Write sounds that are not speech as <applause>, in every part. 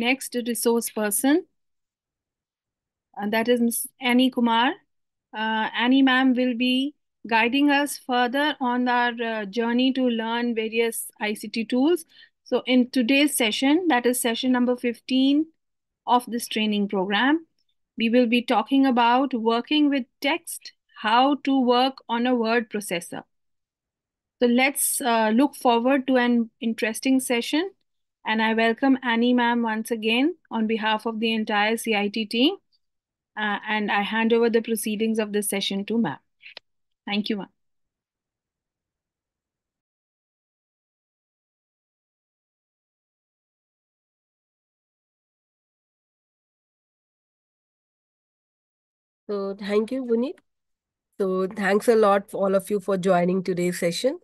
next resource person, and that is Ms. Annie Kumar. Uh, Annie ma'am will be guiding us further on our uh, journey to learn various ICT tools. So in today's session, that is session number 15 of this training program, we will be talking about working with text, how to work on a word processor. So let's uh, look forward to an interesting session. And I welcome Annie ma'am once again on behalf of the entire CIET team. Uh, and I hand over the proceedings of this session to ma'am. Thank you, ma'am. So thank you, Puneet. So thanks a lot all of you for joining today's session.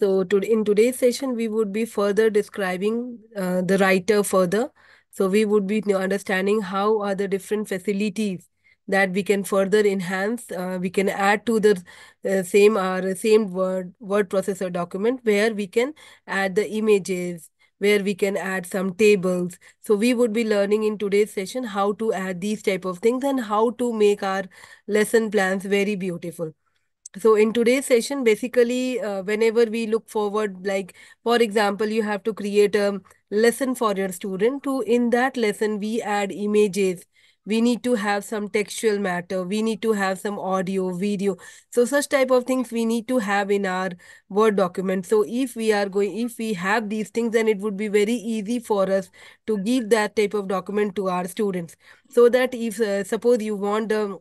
So to, in today's session, we would be further describing uh, the writer further. So we would be understanding how are the different facilities that we can further enhance. Uh, we can add to the uh, same our same word word processor document where we can add the images, where we can add some tables. So we would be learning in today's session how to add these type of things and how to make our lesson plans very beautiful. So in today's session, basically, uh, whenever we look forward, like for example, you have to create a lesson for your student. To in that lesson, we add images. We need to have some textual matter. We need to have some audio, video. So such type of things we need to have in our Word document. So if we are going, if we have these things, then it would be very easy for us to give that type of document to our students. So that if uh, suppose you want the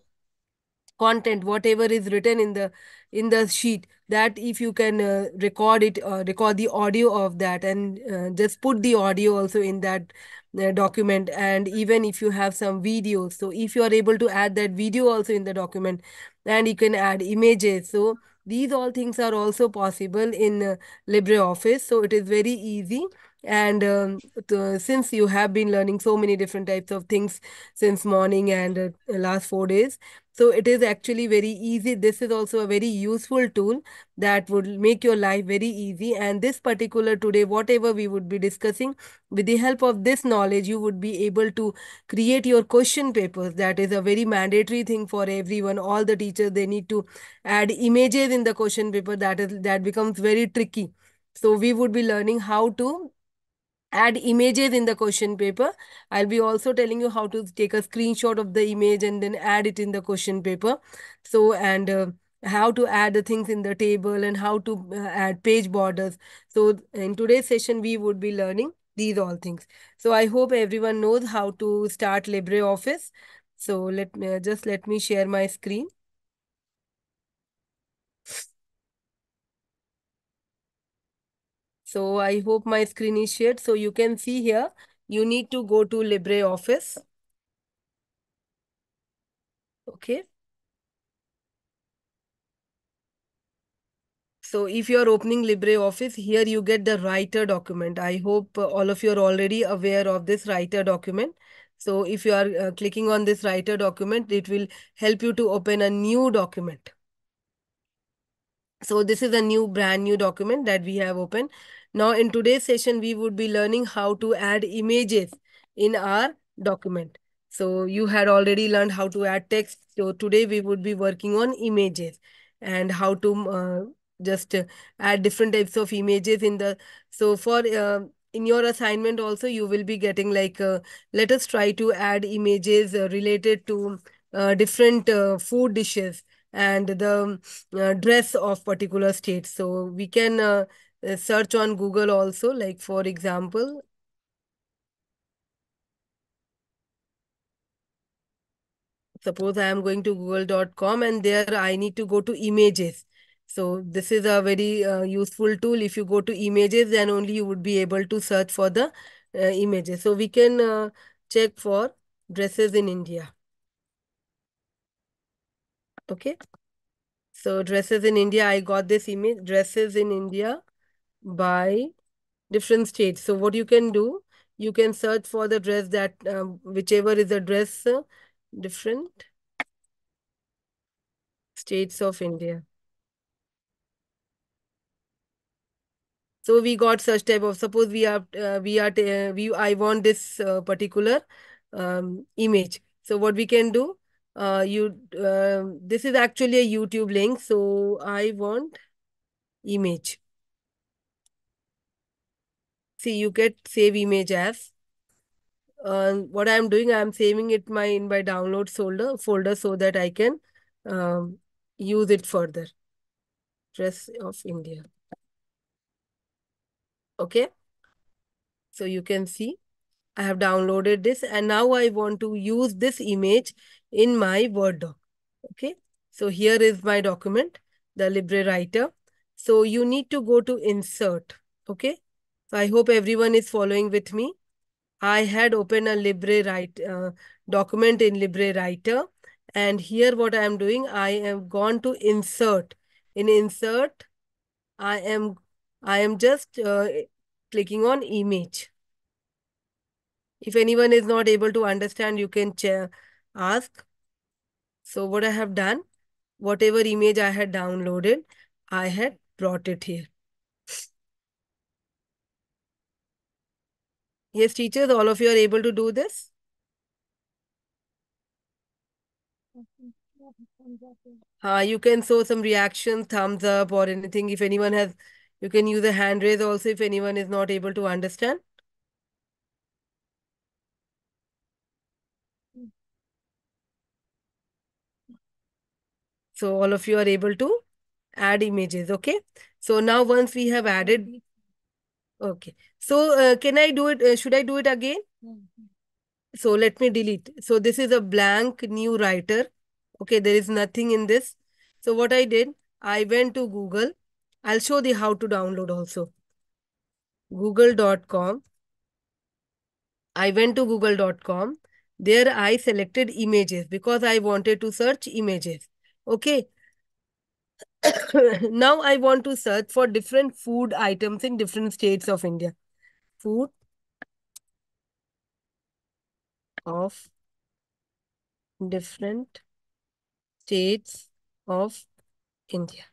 content whatever is written in the in the sheet that if you can uh, record it uh, record the audio of that and uh, just put the audio also in that uh, document. And even if you have some videos so if you are able to add that video also in the document and you can add images. So these all things are also possible in uh, LibreOffice. So it is very easy and um, to, since you have been learning so many different types of things since morning and uh, last four days so it is actually very easy. This is also a very useful tool that would make your life very easy. And this particular today, whatever we would be discussing, with the help of this knowledge, you would be able to create your question papers. That is a very mandatory thing for everyone. All the teachers, they need to add images in the question paper. That is that becomes very tricky. So we would be learning how to add images in the question paper. I'll be also telling you how to take a screenshot of the image and then add it in the question paper. So, and uh, how to add the things in the table and how to uh, add page borders. So in today's session, we would be learning these all things. So I hope everyone knows how to start LibreOffice. So let me just let me share my screen. So I hope my screen is shared. So you can see here, you need to go to LibreOffice. Okay. So if you are opening LibreOffice, here you get the writer document. I hope all of you are already aware of this writer document. So if you are uh, clicking on this writer document, it will help you to open a new document. So this is a new brand new document that we have opened. Now in today's session, we would be learning how to add images in our document. So you had already learned how to add text. So today we would be working on images and how to uh, just uh, add different types of images in the, so for uh, in your assignment also you will be getting like, uh, let us try to add images uh, related to uh, different uh, food dishes and the uh, dress of particular states. So we can uh, search on Google also, like for example, suppose I am going to google.com and there I need to go to images. So this is a very uh, useful tool. If you go to images, then only you would be able to search for the uh, images. So we can uh, check for dresses in India. Okay. So dresses in India, I got this image, dresses in India by different states. So what you can do, you can search for the dress that, um, whichever is the dress, uh, different states of India. So we got such type of, suppose we are, uh, we are, uh, we, I want this uh, particular um, image. So what we can do, uh, you, uh, this is actually a YouTube link. So I want image. See, you get save image as. Uh, what I'm doing, I'm saving it my in my download folder folder so that I can um, use it further. Dress of India. Okay. So you can see I have downloaded this and now I want to use this image in my Word doc. Okay. So here is my document, the LibreWriter. So you need to go to insert. Okay. So I hope everyone is following with me. I had opened a LibreWriter uh, document in LibreWriter. And here what I am doing, I am gone to insert. In insert, I am I am just uh, clicking on image. If anyone is not able to understand, you can ask. So what I have done, whatever image I had downloaded, I had brought it here. Yes, teachers, all of you are able to do this? Uh, you can show some reaction, thumbs up or anything. If anyone has, you can use a hand raise also if anyone is not able to understand. So all of you are able to add images, okay? So now once we have added, okay. So uh, can I do it, uh, should I do it again? So let me delete. So this is a blank new writer. Okay, there is nothing in this. So what I did, I went to Google. I'll show the how to download also. Google.com. I went to google.com. There I selected images because I wanted to search images. Okay. <coughs> now I want to search for different food items in different states of India. Food of different states of India.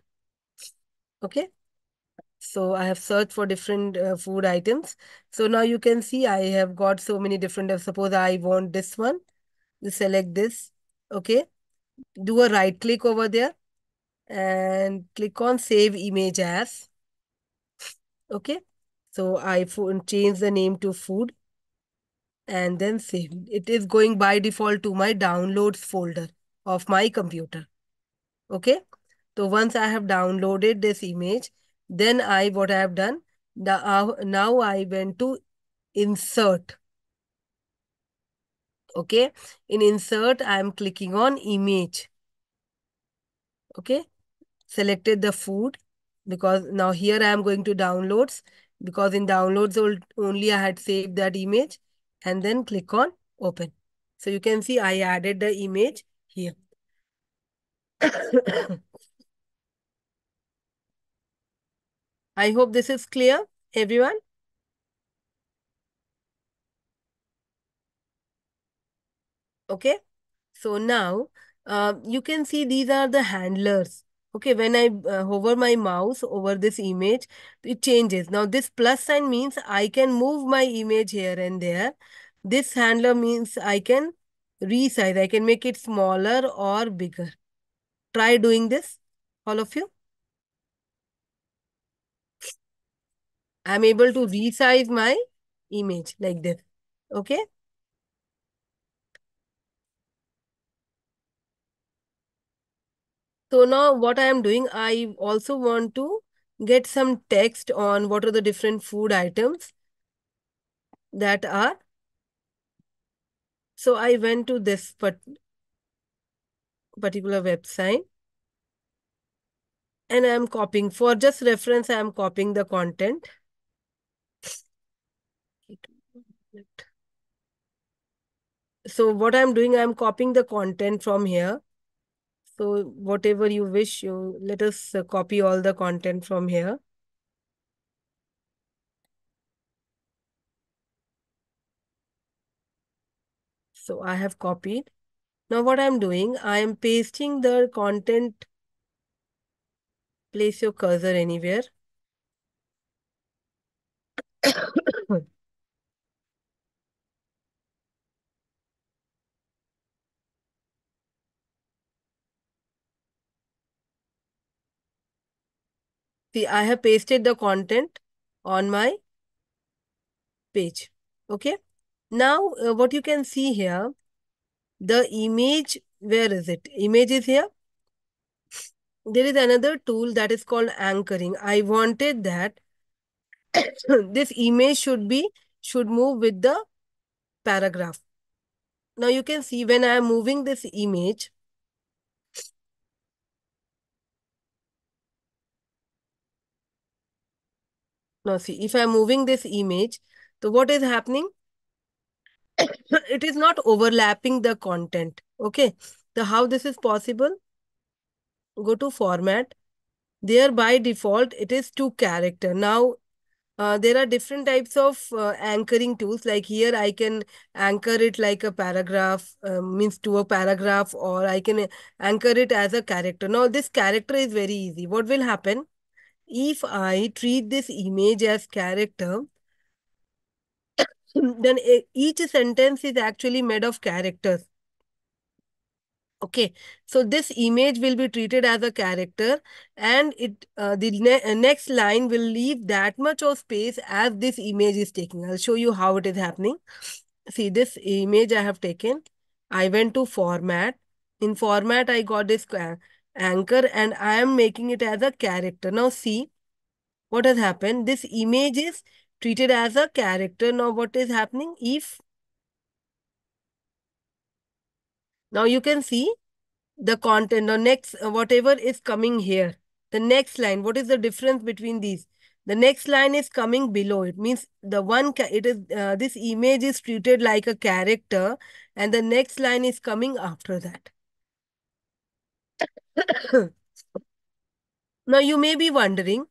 Okay. So I have searched for different uh, food items. So now you can see I have got so many different, suppose I want this one, you select this, okay. Do a right click over there and click on save image as, okay. So I change the name to food and then save. It is going by default to my downloads folder of my computer, okay. So once I have downloaded this image, then I, what I have done, the, uh, now I went to insert. Okay. In insert, I am clicking on image. Okay. Selected the food because now here I am going to downloads because in downloads only I had saved that image and then click on open. So you can see I added the image here. <coughs> I hope this is clear, everyone. Okay. So now uh, you can see these are the handlers. Okay, when I uh, hover my mouse over this image, it changes. Now this plus sign means I can move my image here and there. This handler means I can resize. I can make it smaller or bigger. Try doing this, all of you. I'm able to resize my image like this. Okay. So now what I am doing, I also want to get some text on what are the different food items that are. So I went to this particular website and I'm copying. For just reference, I'm copying the content. So what I'm doing, I'm copying the content from here. So whatever you wish, you let us uh, copy all the content from here. So I have copied. Now what I'm doing, I am pasting the content. Place your cursor anywhere. <coughs> <coughs> <coughs> See, I have pasted the content on my page. Okay. Now, uh, what you can see here, the image, where is it? Image is here. There is another tool that is called anchoring. I wanted that <coughs> this image should be, should move with the paragraph. Now you can see when I am moving this image, now see, if I am moving this image, so what is happening? <coughs> it is not overlapping the content. Okay. So how this is possible? Go to format. There by default, it is two character. Now, uh, there are different types of uh, anchoring tools. Like here, I can anchor it like a paragraph, uh, means to a paragraph, or I can anchor it as a character. Now, this character is very easy. What will happen? If I treat this image as character, <coughs> then each sentence is actually made of characters. Okay, so this image will be treated as a character and it uh, the ne uh, next line will leave that much of space as this image is taking. I'll show you how it is happening. See this image I have taken. I went to format. In format, I got this anchor and I am making it as a character. Now see what has happened. This image is treated as a character. Now what is happening? If now you can see the content or next uh, whatever is coming here. The next line, what is the difference between these? The next line is coming below. It means the one, it is, uh, this image is treated like a character and the next line is coming after that. Now you may be wondering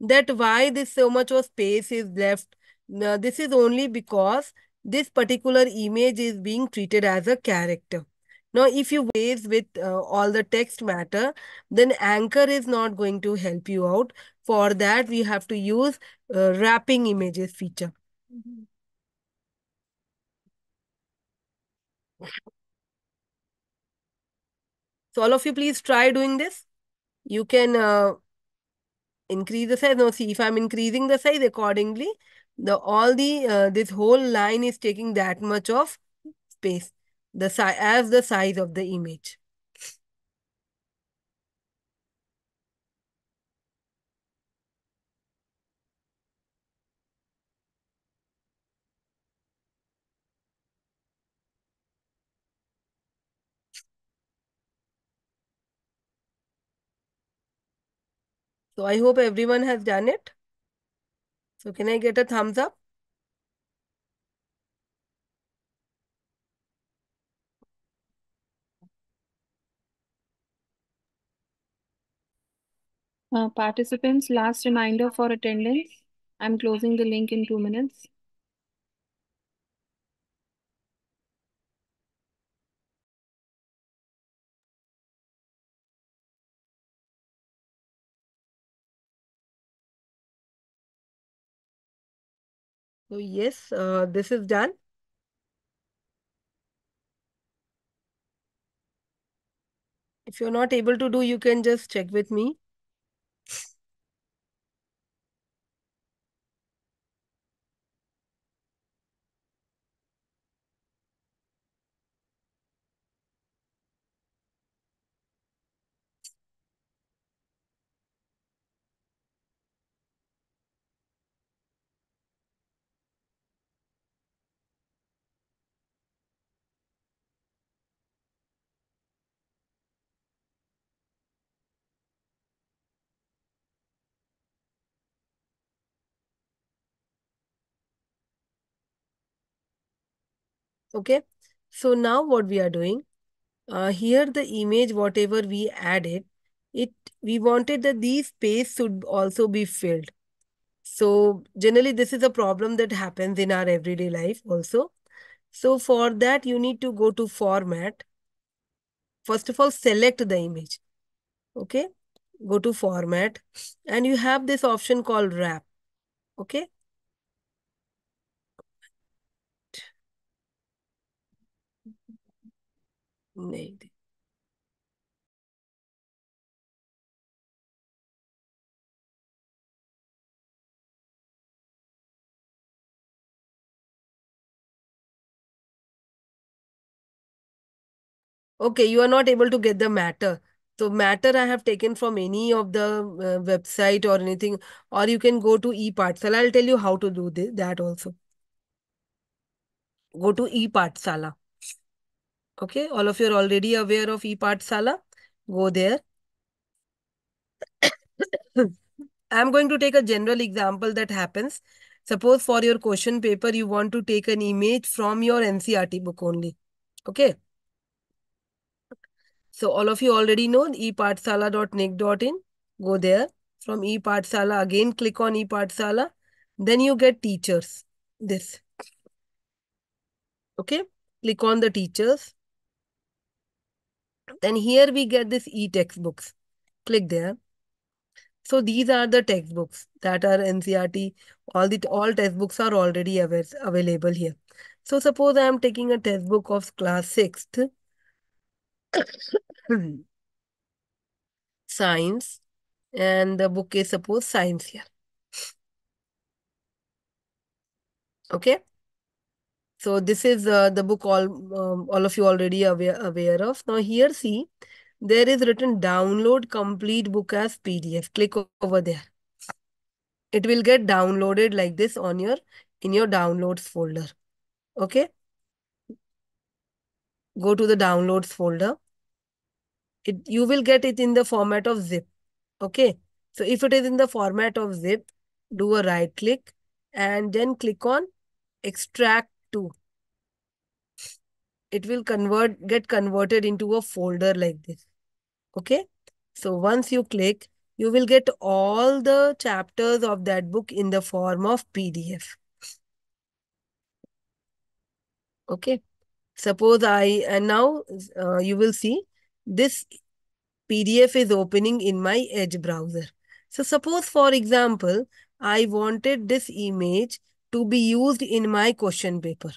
that why this so much of space is left. Now, this is only because this particular image is being treated as a character. Now, if you base with uh, all the text matter, then Anchor is not going to help you out. For that, we have to use uh, wrapping images feature. Mm -hmm. So all of you, please try doing this. You can uh, increase the size. Now, see, if I'm increasing the size accordingly, the all the uh, this whole line is taking that much of space the size as the size of the image. So I hope everyone has done it. So can I get a thumbs up? Uh, participants, last reminder for attendance. I'm closing the link in two minutes. So yes, uh, this is done. If you're not able to do, you can just check with me. Okay. So now what we are doing, uh, here the image, whatever we added, it we wanted that these space should also be filled. So generally this is a problem that happens in our everyday life also. So for that, you need to go to format. First of all, select the image. Okay. Go to format and you have this option called wrap. Okay. नहीं Okay, you are not able to get the matter. So matter I have taken from any of the uh, website or anything, or you can go to ePathshala. I'll tell you how to do this, that also. Go to ePathshala. Okay, all of you are already aware of ePathshala. Go there. <coughs> I'm going to take a general example that happens. Suppose for your question paper, you want to take an image from your NCERT book only. Okay. So all of you already know epathshala.nic.in. Go there. From ePathshala, again click on ePathshala. Then you get teachers. This. Okay. Click on the teachers. Then here we get this e-textbooks. Click there. So these are the textbooks that are NCERT. All the all textbooks are already av available here. So suppose I am taking a textbook of class 6th. <coughs> science and the book is suppose science here. Okay. So this is uh, the book all um, all of you already aware aware of. Now here see there is written download complete book as PDF. Click over there. It will get downloaded like this on your in your downloads folder. Okay. Go to the downloads folder. It you will get it in the format of zip. Okay. So if it is in the format of zip, do a right click and then click on extract to. It will convert get converted into a folder like this. Okay. So once you click, you will get all the chapters of that book in the form of PDF. Okay. Suppose I, and now uh, you will see this PDF is opening in my Edge browser. So suppose, for example, I wanted this image to be used in my question paper.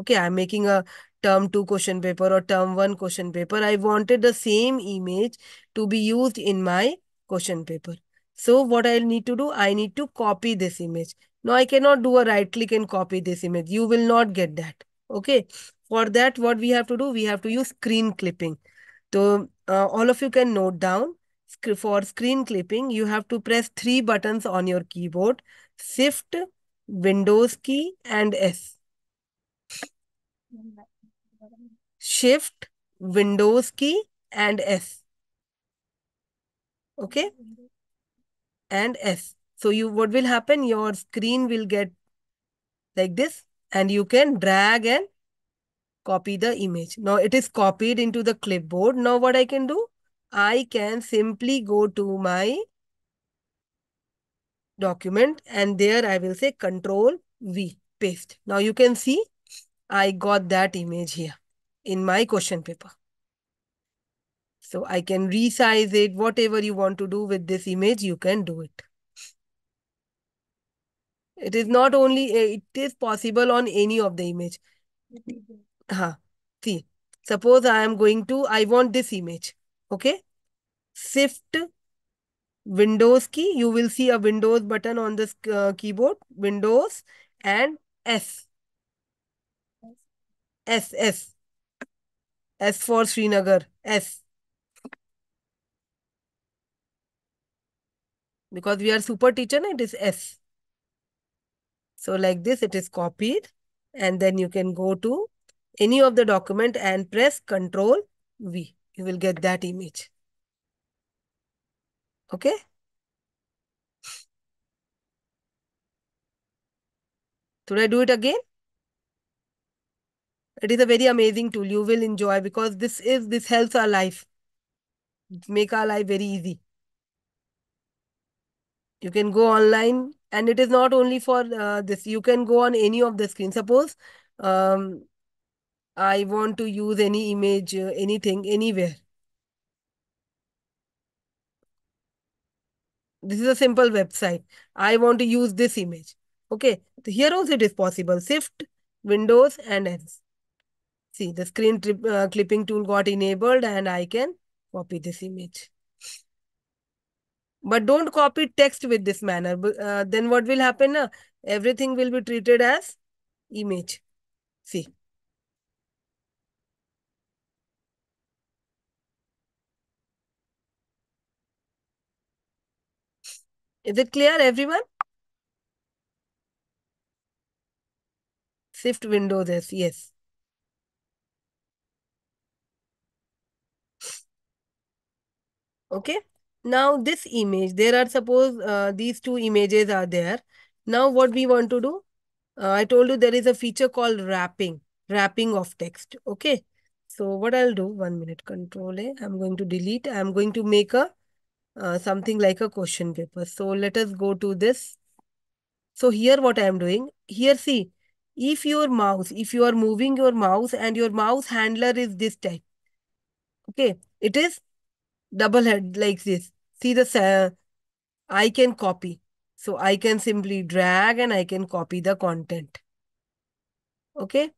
Okay, I'm making a term 2 question paper or term 1 question paper. I wanted the same image to be used in my question paper. So what I need to do, I need to copy this image. Now I cannot do a right click and copy this image. You will not get that. Okay. For that, what we have to do, we have to use screen clipping. So uh, all of you can note down for screen clipping, you have to press three buttons on your keyboard, Shift, Windows key and S. Shift, Windows key and S. Okay? And S. So you what will happen? Your screen will get like this and you can drag and copy the image. Now it is copied into the clipboard. Now what I can do? I can simply go to my document and there I will say control V, paste. Now you can see I got that image here in my question paper. So I can resize it, whatever you want to do with this image, you can do it. It is not only, eh, it is possible on any of the image. Huh. See, suppose I am going to, I want this image. Okay. Shift Windows key. You will see a Windows button on this uh, keyboard. Windows and S. S, S. S for Srinagar. S. Because we are super teacher, it is S. So like this, it is copied. And then you can go to any of the document and press Control V. You will get that image. Okay. Should I do it again? It is a very amazing tool. You will enjoy because this is this helps our life. Make our life very easy. You can go online and it is not only for uh, this. You can go on any of the screen. Suppose um, I want to use any image, uh, anything, anywhere. This is a simple website. I want to use this image. Okay. So here also it is possible. Shift, Windows and S. See, the screen uh, clipping tool got enabled and I can copy this image. But don't copy text with this manner. Uh, then what will happen? Uh, everything will be treated as image. See. Is it clear, everyone? Shift window this, yes. Okay. Now this image, there are suppose uh, these two images are there. Now what we want to do? Uh, I told you there is a feature called wrapping, wrapping of text. Okay. So what I'll do, one minute, control A, I'm going to delete. I'm going to make a uh, something like a question paper. So let us go to this. So here what I am doing, here see, if your mouse, if you are moving your mouse and your mouse handler is this type, okay, it is double head like this. See the, I can copy. So I can simply drag and I can copy the content. Okay.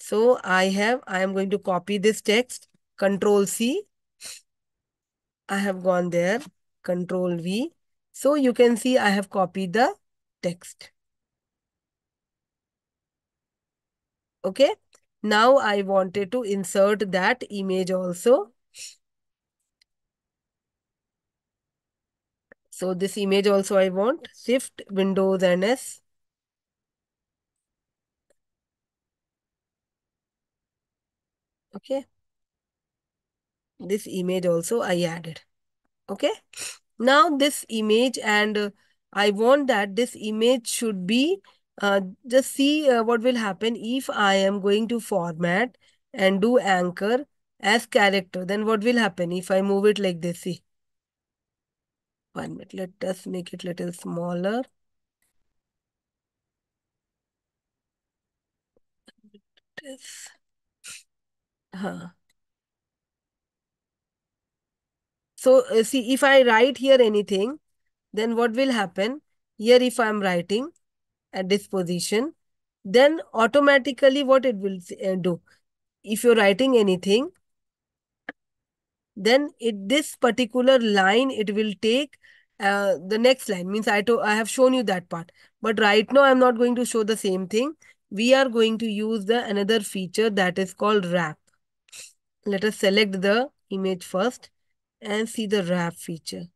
So I have, I am going to copy this text, control C. I have gone there, control V. So you can see I have copied the text. Okay. Now I wanted to insert that image also. So this image also I want shift windows and S. Okay. This image also I added. Okay. Now this image and uh, I want that this image should be uh, just see uh, what will happen if I am going to format and do anchor as character. Then what will happen if I move it like this? See. One minute. Let us make it little smaller. This. Huh. So uh, see, if I write here anything, then what will happen? Here, if I'm writing at this position, then automatically what it will uh, do? If you're writing anything, then it this particular line, it will take uh, the next line. Means I, to, I have shown you that part. But right now, I'm not going to show the same thing. We are going to use the another feature that is called wrap. Let us select the image first and see the wrap feature.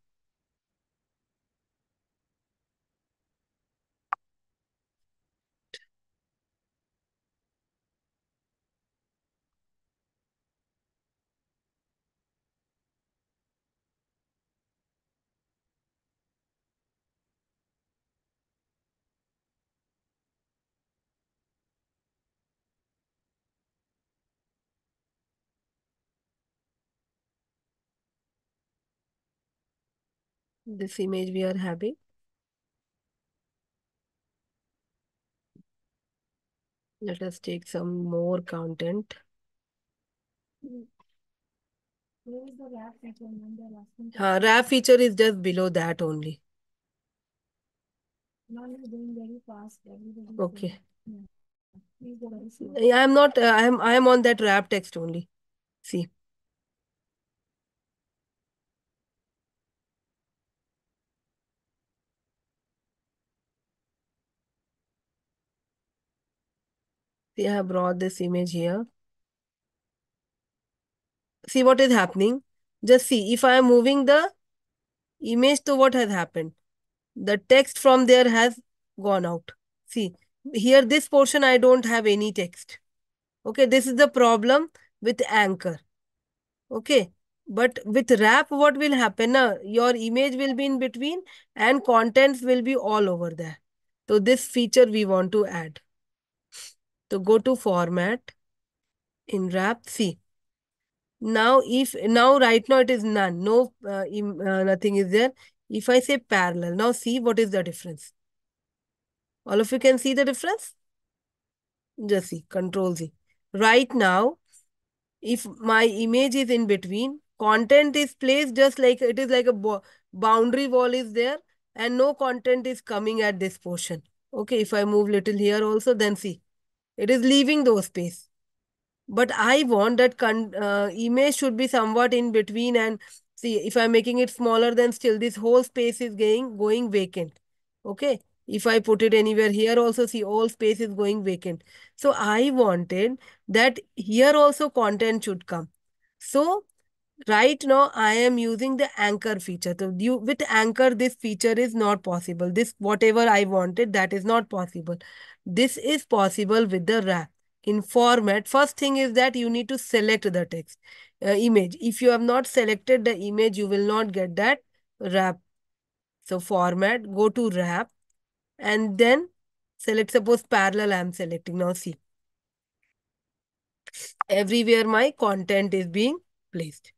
This image we are having. Let us take some more content. Where is the wrap feature? Uh, wrap feature is just below that only. Now you're going very fast. okay. Yeah. I am not. Uh, I am. I am on that wrap text only. See. See, I have brought this image here. See what is happening. Just see, if I am moving the image to what has happened. The text from there has gone out. See, here this portion I don't have any text. Okay, this is the problem with anchor. Okay, but with wrap, what will happen? Now, your image will be in between and contents will be all over there. So this feature we want to add. So go to format in wrap. See. Now, if now right now it is none. No, uh, uh, nothing is there. If I say parallel, now see what is the difference. All of you can see the difference? Just see, control Z. Right now, if my image is in between, content is placed just like it is like a boundary wall is there and no content is coming at this portion. Okay, if I move little here also, then see, it is leaving those space. but I want that con- uh, image should be somewhat in between and see if I'm making it smaller then still this whole space is going going vacant. Okay. If I put it anywhere here also see all space is going vacant. So I wanted that here also content should come. So right now I am using the anchor feature. So you, with anchor, this feature is not possible. This whatever I wanted, that is not possible. This is possible with the wrap. In format, first thing is that you need to select the text uh, image. If you have not selected the image, you will not get that wrap. So format, go to wrap and then select suppose parallel I am selecting. Now see. Everywhere my content is being placed.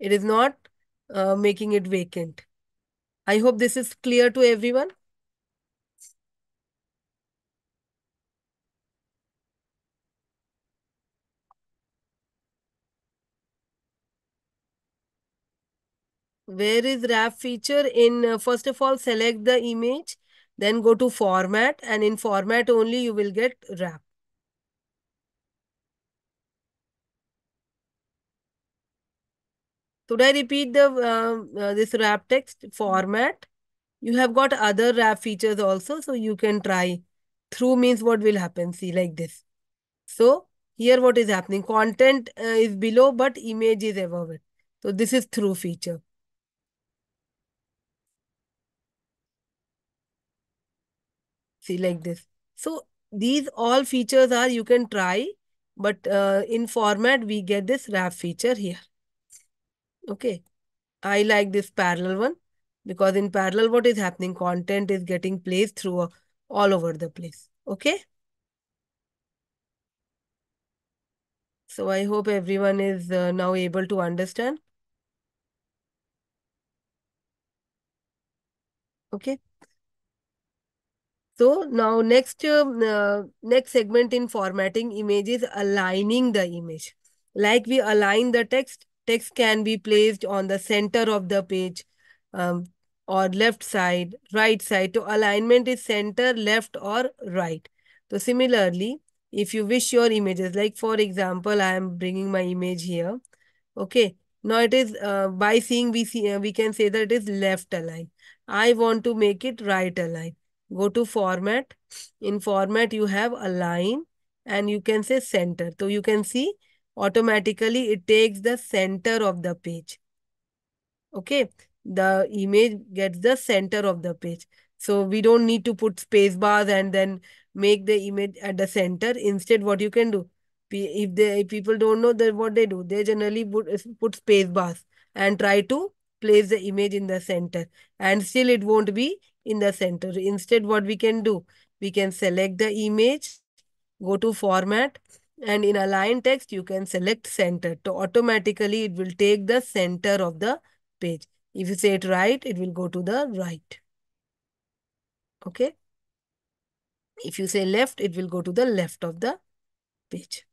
It is not uh, making it vacant. I hope this is clear to everyone. Where is wrap feature? In uh, first of all, select the image, then go to format and in format only you will get wrap. Should I repeat the uh, uh, this wrap text format? You have got other wrap features also, so you can try. Through means what will happen? See like this. So here what is happening? Content uh, is below, but image is above it. So this is through feature. See like this. So these all features are you can try, but uh, in format we get this wrap feature here. Okay. I like this parallel one because in parallel what is happening? Content is getting placed through all over the place. Okay. So I hope everyone is uh, now able to understand. Okay. So now next uh, next segment in formatting image is aligning the image. Like we align the text, text can be placed on the center of the page um, or left side, right side. So alignment is center, left or right. So similarly, if you wish your images, like for example, I am bringing my image here. Okay. Now it is uh, by seeing we see uh, we can say that it is left align. I want to make it right align go to format. In format, you have align and you can say center. So you can see automatically it takes the center of the page. Okay. The image gets the center of the page. So we don't need to put space bars and then make the image at the center. Instead, what you can do, if they if people don't know that what they do, they generally put, put space bars and try to place the image in the center and still it won't be in the center. Instead, what we can do, we can select the image, go to format and in align text, you can select center. So automatically it will take the center of the page. If you say it right, it will go to the right. Okay. If you say left, it will go to the left of the page.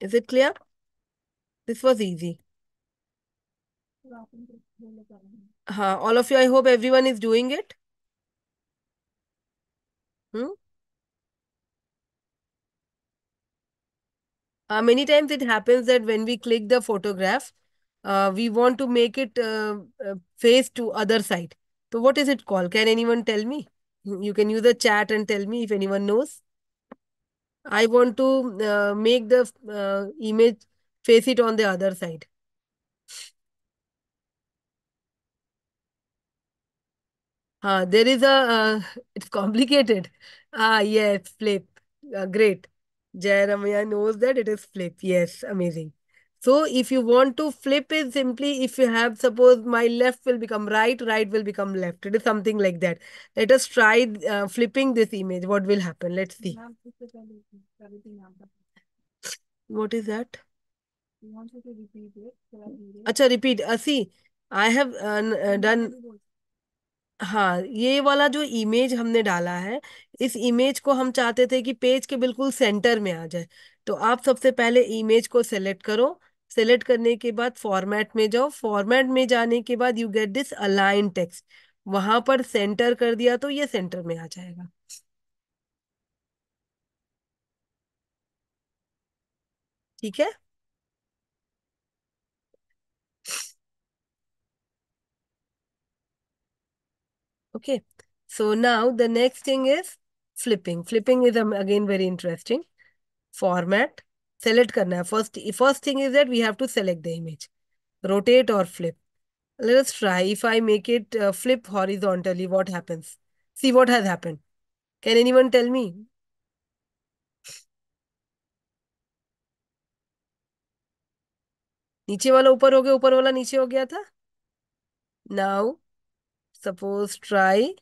Is it clear? This was easy. Uh, all of you, I hope everyone is doing it. Hmm? Uh, many times it happens that when we click the photograph, uh, we want to make it uh, uh, face to other side. So what is it called? Can anyone tell me? You can use the chat and tell me if anyone knows. I want to uh, make the uh, image face it on the other side. Uh, there is a, uh, <laughs> it's complicated. Ah, yes, flip. Uh, great. Jeremiah knows that it is flip. Yes, amazing. So if you want to flip it simply, if you have, suppose my left will become right, right will become left. It is something like that. Let us try uh, flipping this image. What will happen? Let's see. What is that? You want to repeat it? Acha, repeat. Uh, see, I have uh, uh, done हाँ ये वाला जो image हमने डाला है, इस image को हम चाहते थे कि पेज के बिल्कुल सेंटर में आ जाए। तो आप सबसे पहले इमेज को सेलेक्ट करो। सेलेक्ट करने के बाद फॉर्मेट में जाओ। फॉर्मेट में जाने के बाद you get this align text. वहाँ पर सेंटर कर दिया तो ये सेंटर में आ जाएगा। ठीक है? Okay. So now the next thing is flipping. Flipping is um, again very interesting. Format. Select karna. First, first thing is that we have to select the image. Rotate or flip. Let us try. If I make it uh, flip horizontally, what happens? See what has happened. Can anyone tell me? नीचे वाला ऊपर हो गया ऊपर वाला नीचे हो गया था now Suppose try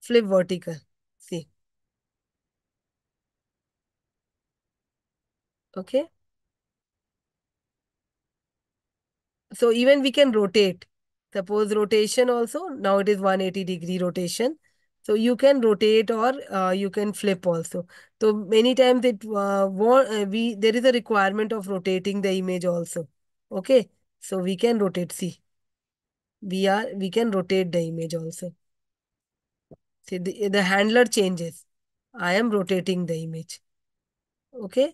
flip vertical. See. Okay. So even we can rotate. Suppose rotation also. Now it is 180 degree rotation. So you can rotate or uh, you can flip also. So many times it uh, uh we there is a requirement of rotating the image also. Okay. So we can rotate. See. We are we can rotate the image also see the, the handler changes i am rotating the image okay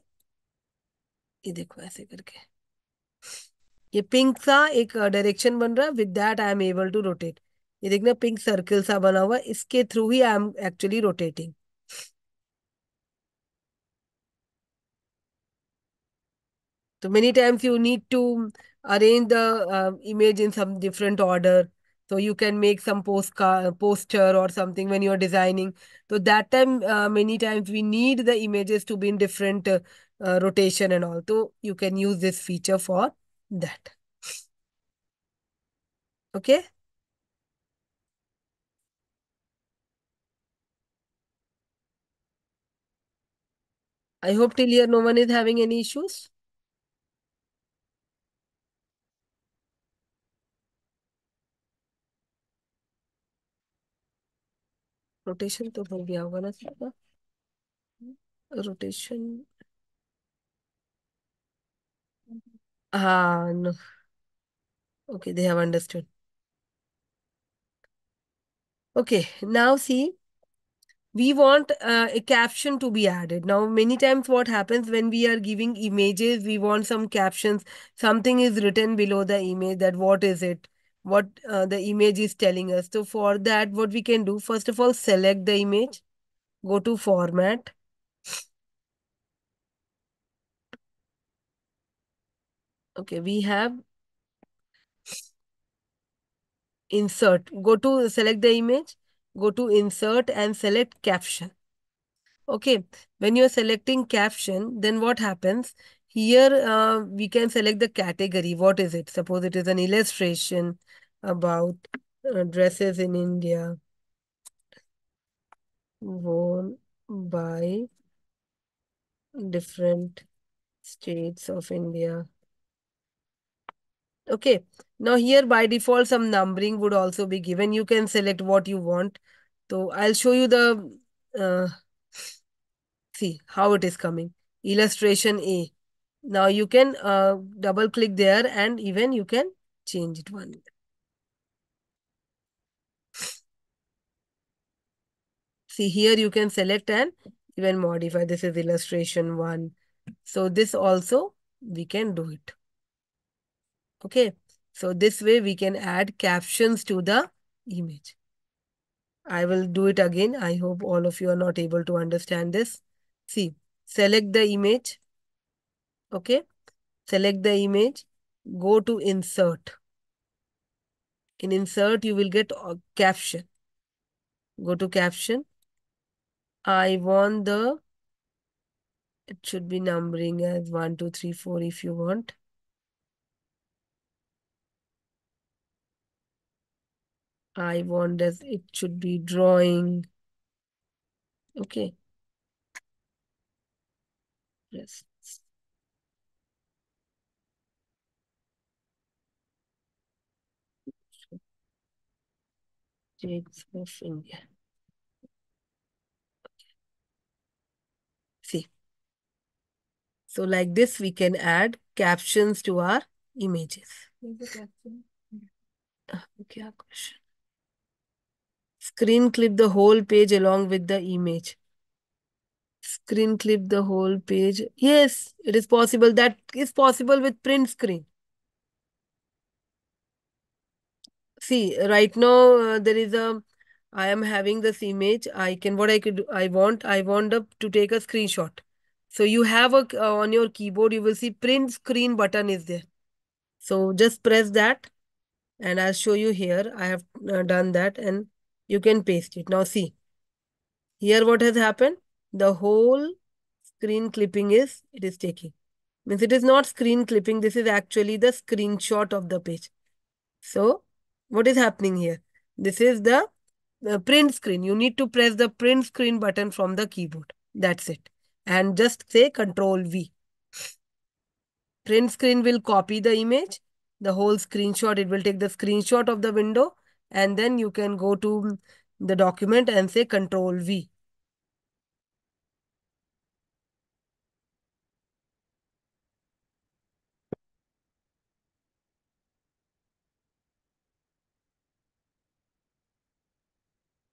ये देखो ऐसे करके ये pink सा एक direction बन रहा है with that I am able to rotate ये देखना पिंक सर्कल सा बना हुआ इसके through he I am actually rotating So many times you need to arrange the uh, image in some different order. So you can make some postcard, poster or something when you are designing. So that time, uh, many times we need the images to be in different uh, uh, rotation and all. So you can use this feature for that. Okay. I hope till here no one is having any issues. Rotation तो हो गया होगा ना सबका rotation हाँ no. okay they have understood okay now see we want uh, a caption to be added now many times what happens when we are giving images we want some captions something is written below the image that what is it What uh, the image is telling us. So for that what we can do first of all select the image go to format. Okay we have insert. Go to select the image go to insert and select caption. Okay when you're selecting caption then what happens here uh, we can select the category. What is it? Suppose it is an illustration about uh, dresses in india worn by different states of india. Okay. Now here by default some numbering would also be given. You can select what you want. So i'll show you the uh, see how it is coming. Illustration a now you can uh, double click there and even you can change it one see here you can select and even modify this is illustration one so this also we can do it Okay, so this way we can add captions to the image. I will do it again. I hope all of you are not able to understand this. See, select the image. Okay, select the image. Go to insert. In insert, you will get a caption. Go to caption. I want the, it should be numbering as 1, 2, 3, 4 if you want. I want as it should be drawing. Okay. Yes. States of India. See. So like this, we can add captions to our images. क्या question? Screen clip the whole page along with the image. Screen clip the whole page. Yes, it is possible. That is possible with print screen. See, right now uh, there is a, I am having this image. I can, what I could, I want, I want up to take a screenshot. So you have a, uh, on your keyboard, you will see print screen button is there. So just press that and I'll show you here. I have uh, done that and you can paste it. Now see, here what has happened? The whole screen clipping is, it is taking. Means it is not screen clipping. This is actually the screenshot of the page. So what is happening here? This is the, the print screen. You need to press the print screen button from the keyboard. That's it. And just say control V. Print screen will copy the image, the whole screenshot. It will take the screenshot of the window and then you can go to the document and say control V.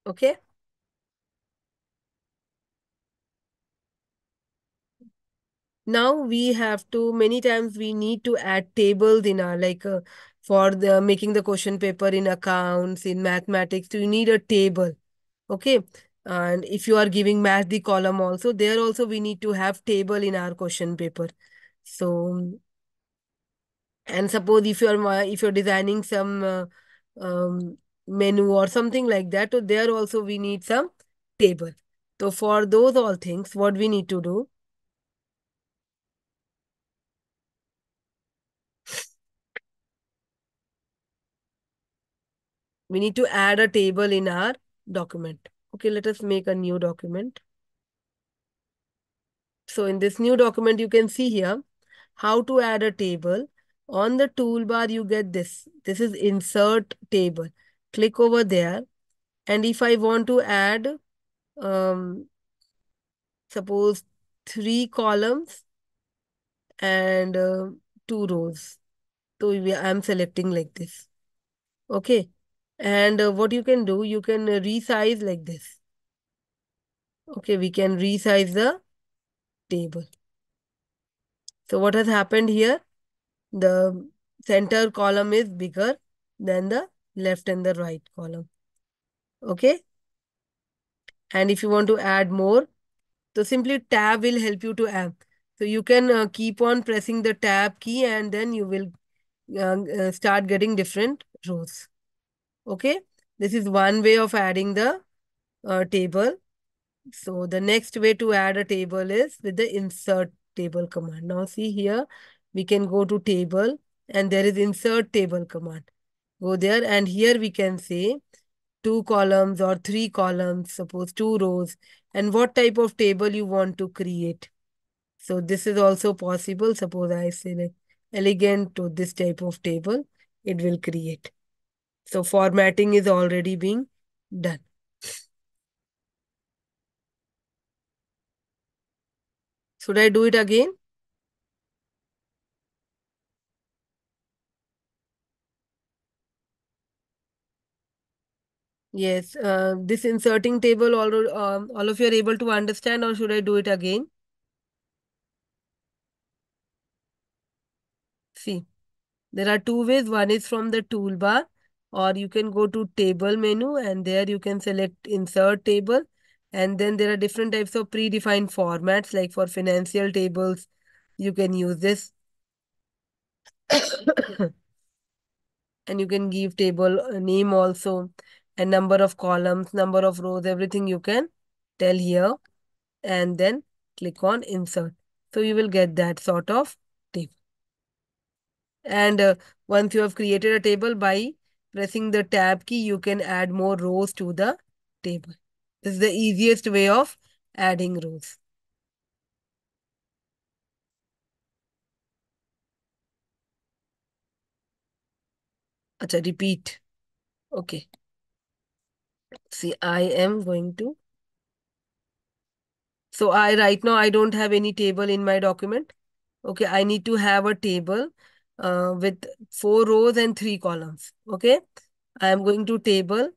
Okay. Now we have to, many times we need to add tables in our, like uh, for the making the question paper in accounts, in mathematics, you need a table. Okay. And if you are giving math the column also, there also we need to have table in our question paper. So, and suppose if you're if you're designing some uh, um, menu or something like that, so there also we need some table. So for those all things, what we need to do? We need to add a table in our document. Okay, let us make a new document. So in this new document, you can see here how to add a table. On the toolbar, you get this. This is insert table. Click over there. And if I want to add, um, suppose three columns and uh, two rows. So I'm selecting like this. Okay. And uh, what you can do, you can resize like this. Okay, we can resize the table. So what has happened here? The center column is bigger than the left and the right column. Okay. And if you want to add more, so simply tab will help you to add. So you can uh, keep on pressing the tab key and then you will uh, uh, start getting different rows. Okay. This is one way of adding the uh, table. So the next way to add a table is with the insert table command. Now see here, we can go to table and there is insert table command. Go there and here we can say two columns or three columns, suppose two rows and what type of table you want to create. So this is also possible. Suppose I say elegant to this type of table, it will create. So formatting is already being done. Should I do it again? Yes, uh, this inserting table, all, um, all of you are able to understand or should I do it again? See, there are two ways. One is from the toolbar or you can go to table menu and there you can select insert table and then there are different types of predefined formats like for financial tables you can use this <coughs> and you can give table a name also and number of columns number of rows everything you can tell here and then click on insert so you will get that sort of table and uh, once you have created a table by pressing the tab key, you can add more rows to the table. This is the easiest way of adding rows. Acha, repeat. Okay. See, I am going to. So I right now, I don't have any table in my document. Okay, I need to have a table uh, with four rows and three columns. Okay, I am going to table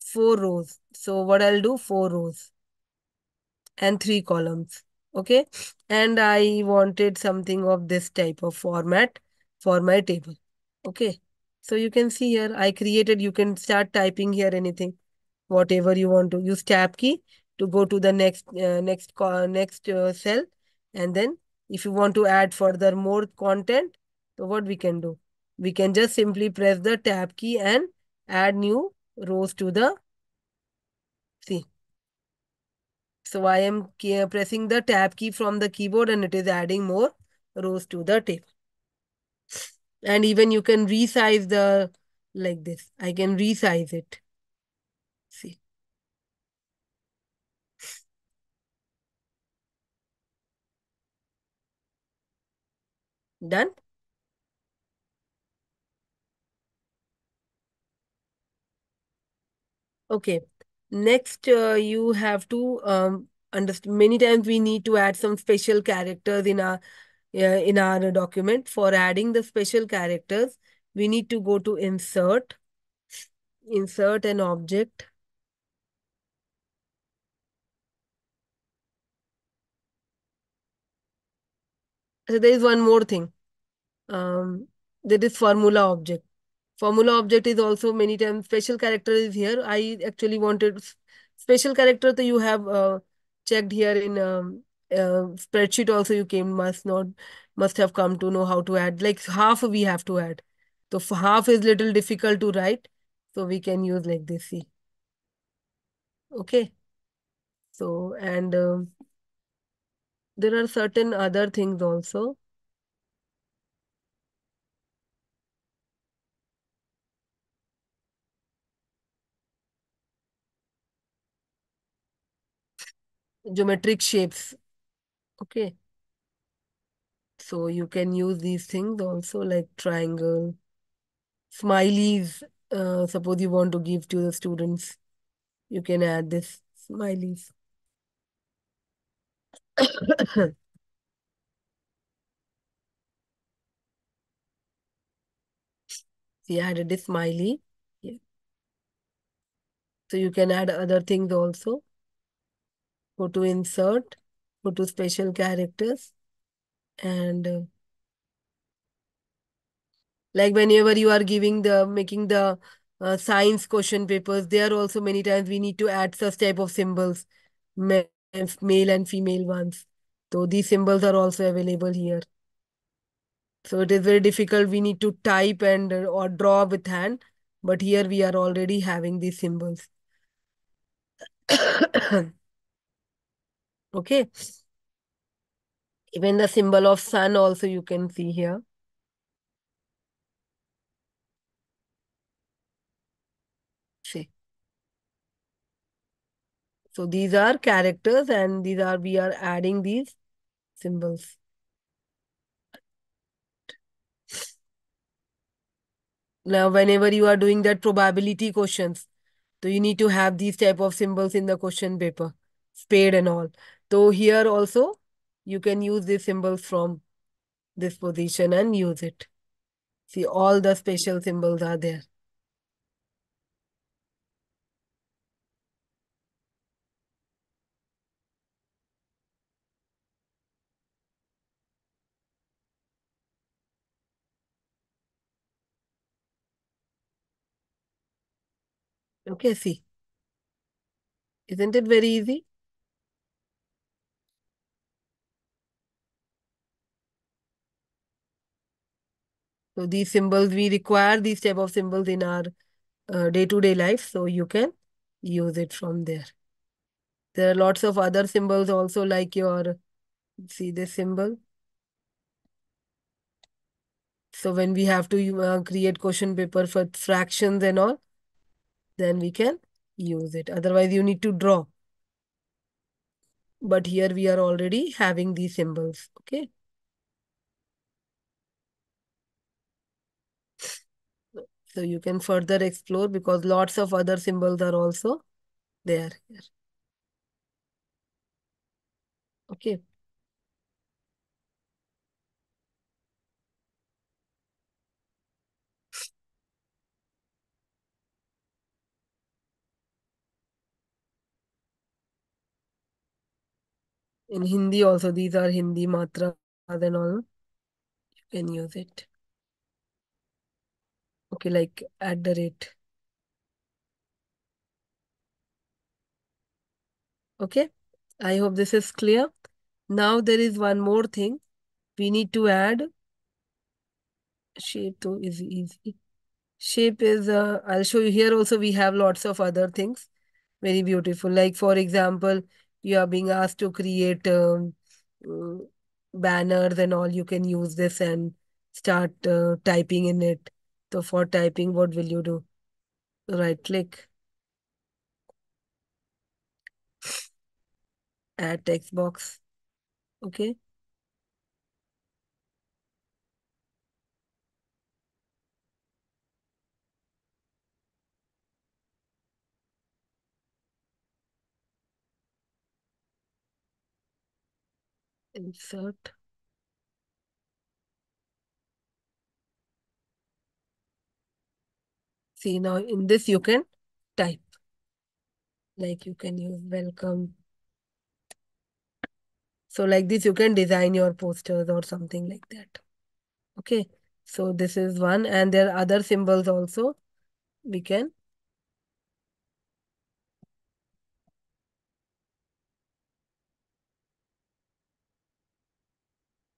four rows. So what I'll do, four rows. and three columns. Okay. And I wanted something of this type of format for my table. Okay. So you can see here, I created, you can start typing here anything, whatever you want to use tab key to go to the next, uh, next, next uh, cell. And then if you want to add further more content, so what we can do? We can just simply press the tab key and add new rows to the, see, so I am pressing the tab key from the keyboard and it is adding more rows to the table. And even you can resize the, like this. I can resize it. See. Done? Okay. Next, uh, you have to um, understand. Many times we need to add some special characters in our uh, in our document. For adding the special characters, we need to go to insert, insert an object. So there is one more thing. Um, that is formula object. Formula object is also many times special character is here. I actually wanted special character that you have uh, checked here in um, uh, spreadsheet also you came must not must have come to know how to add like half we have to add. So half is little difficult to write. So we can use like this. See. Okay. So and um, there are certain other things also. geometric shapes. Okay. So you can use these things also like triangle, smileys. Uh, suppose you want to give to the students, you can add this smileys. <coughs> See, added a smiley. Yeah. So you can add other things also. Go to insert, go to special characters and uh, like whenever you are giving the making the uh, science question papers there are also many times we need to add such type of symbols male and female ones. So these symbols are also available here. So it is very difficult. We need to type and uh, or draw with hand. But here we are already having these symbols. <coughs> Okay. Even the symbol of sun also you can see here see so these are characters and these are we are adding these symbols. Now whenever you are doing that probability questions so you need to have these type of symbols in the question paper spade and all. So here also you can use these symbols from this position and use it. See all the special symbols are there Okay, see. Isn't it very easy? So these symbols, we require these type of symbols in our uh, day-to-day -day life. So you can use it from there. There are lots of other symbols also like your, see this symbol. So when we have to uh, create question paper for fractions and all, then we can use it. Otherwise, you need to draw. But here we are already having these symbols. Okay. So you can further explore because lots of other symbols are also there here. Okay. In Hindi also, these are Hindi matra and all. You can use it. Okay, like at the rate. Okay, I hope this is clear. Now there is one more thing. We need to add shape to is easy. Shape is, uh, I'll show you here also we have lots of other things. Very beautiful. Like for example, you are being asked to create um, uh, banners and all. You can use this and start uh, typing in it. So for typing, what will you do? Right click. Add text box. Okay. Insert. See now in this you can type. Like you can use welcome. So like this you can design your posters or something like that. Okay. So this is one and there are other symbols also. We can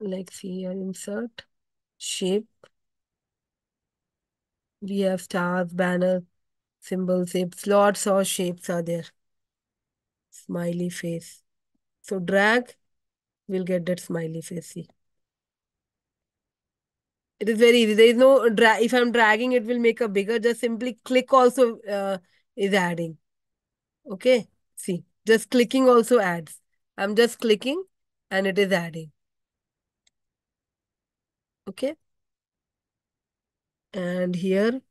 like see here insert shape. We have stars banner symbols shapes. Lots of shapes are there. Smiley face. So drag we'll get that smiley face see it is very easy. There is no drag if i'm dragging it will make a bigger just simply click also uh, is adding. Okay? See just clicking also adds. I'm just clicking and it is adding okay and here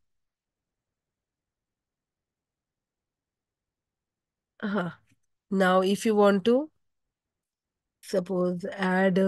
uh -huh. now if you want to suppose add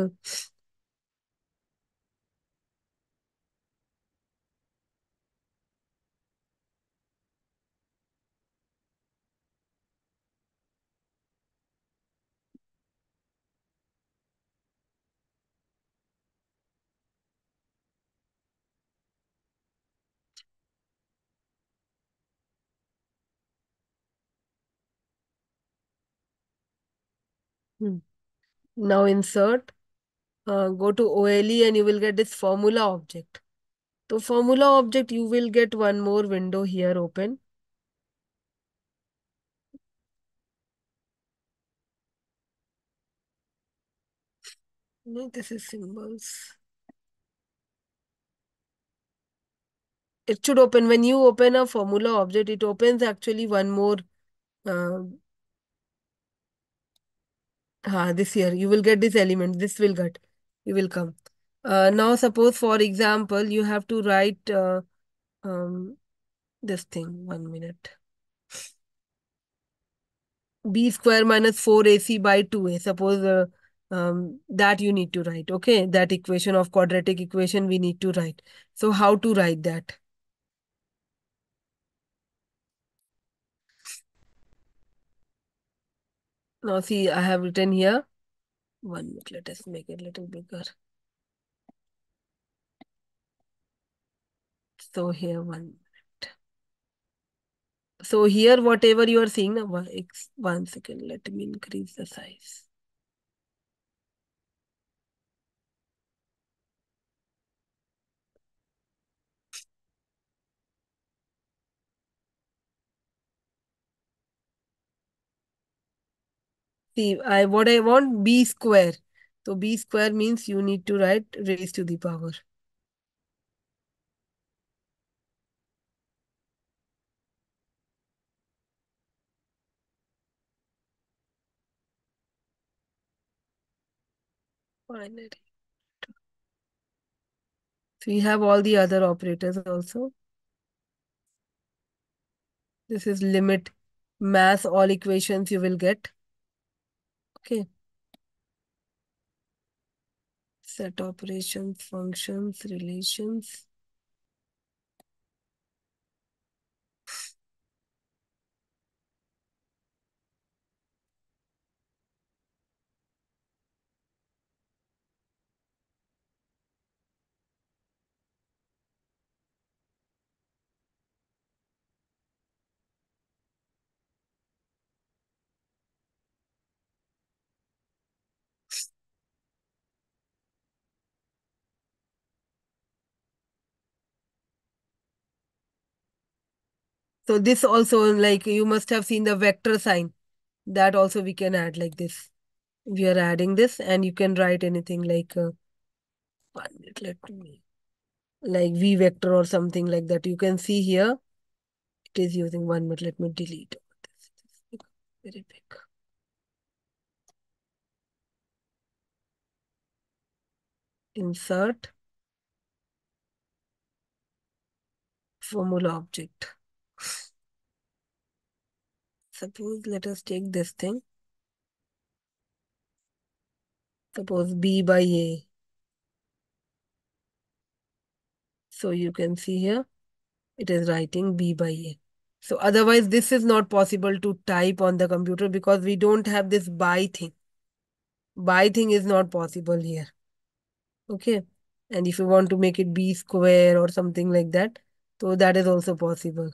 hmm. now insert uh, go to OLE and you will get this formula object. So formula object, you will get one more window here open. No, this is symbols. It should open when you open a formula object, it opens actually one more. Uh, uh, this year you will get this element. This will get, you will come. Uh, now, suppose for example, you have to write uh, um, this thing. One minute. b square minus 4ac by 2a. Suppose uh, um, that you need to write. Okay, that equation of quadratic equation we need to write. So how to write that? Now see, I have written here. One minute, let us make it a little bigger. So here one minute. So here whatever you are seeing, one second, let me increase the size. See, I what I want b square. So b square means you need to write raised to the power. Binary. So we have all the other operators also. This is limit mass all equations you will get. Okay. Set operations, functions, relations. So this also like you must have seen the vector sign. That also we can add like this. We are adding this and you can write anything like uh, let me like V vector or something like that. You can see here it is using one minute. Let me delete this. Very big. Insert formula object. Suppose let us take this thing. Suppose B by A. So you can see here, it is writing B by A. So otherwise, this is not possible to type on the computer because we don't have this by thing. By thing is not possible here. Okay. And if you want to make it B square or something like that, so that is also possible.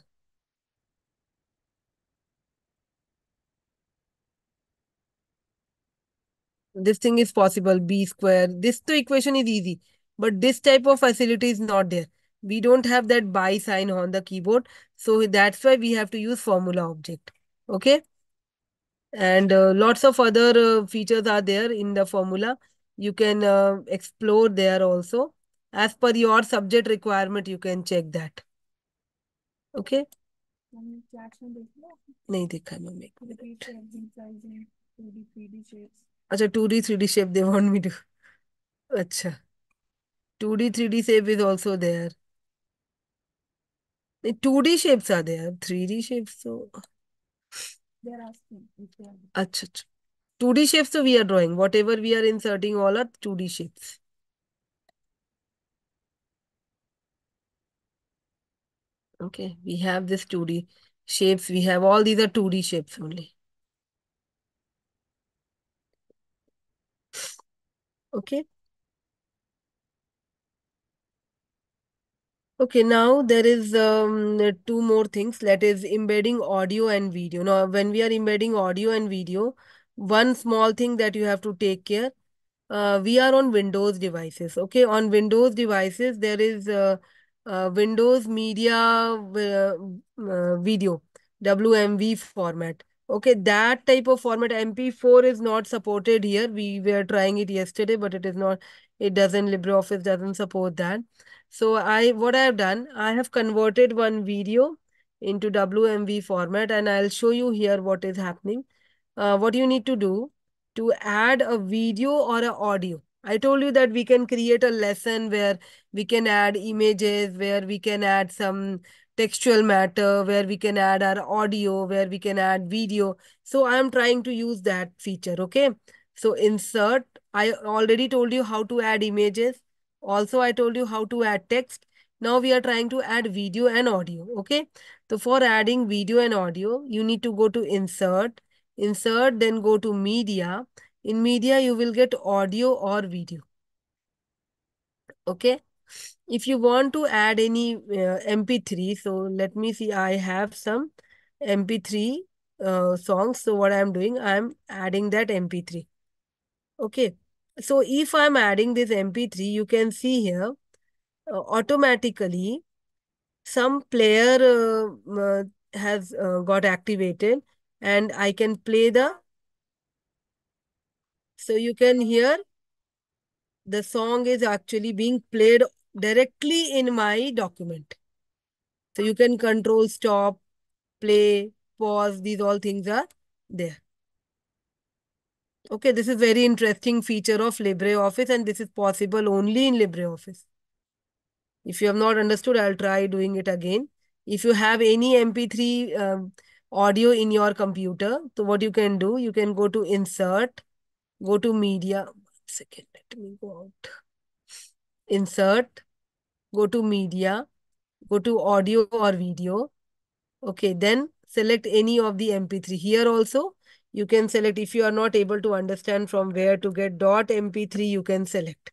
This thing is possible, B square. This the equation is easy, but this type of facility is not there. We don't have that by sign on the keyboard. So that's why we have to use formula object. Okay. And uh, lots of other uh, features are there in the formula. You can uh, explore there also. As per your subject requirement, you can check that. Okay. नहीं देखा है mummy अच्छा two D three D shape they want me to अच्छा। Two D three D shape is also there two D shapes are there three D shapes तो। अच्छा अच्छा। Two D shapes तो we are drawing whatever we are inserting all are two D shapes okay we have this 2d shapes we have all these are 2d shapes only okay. Okay now there is um, two more things. That is embedding audio and video. Now when we are embedding audio and video one small thing that you have to take care uh, we are on windows devices okay? On windows devices there is uh, uh, windows media uh, uh, video wmv format okay that type of format mp4 is not supported here. We were trying it yesterday but it is not it doesn't libreoffice doesn't support that. So i what i have done i have converted one video into wmv format and i'll show you here what is happening. Uh, what you need to do to add a video or a audio. I told you that we can create a lesson where we can add images, where we can add some textual matter, where we can add our audio, where we can add video. So I'm trying to use that feature, okay? So insert, I already told you how to add images. Also, I told you how to add text. Now we are trying to add video and audio, okay? So for adding video and audio, you need to go to insert, insert, then go to media. In media, you will get audio or video. Okay. If you want to add any uh, MP3, so let me see, I have some MP3 uh, songs. So what I'm doing, I'm adding that MP3. Okay. So if I'm adding this MP3, you can see here uh, automatically some player uh, uh, has uh, got activated and I can play the so you can hear the song is actually being played directly in my document. So you can control stop, play, pause, these all things are there. Okay, this is very interesting feature of LibreOffice and this is possible only in LibreOffice. If you have not understood, I'll try doing it again. If you have any MP3 um, audio in your computer, so what you can do, you can go to insert, go to media. One second, let me go out. Insert, go to media, go to audio or video. Okay, then select any of the MP3. Here also, you can select if you are not able to understand from where to get dot MP3, you can select.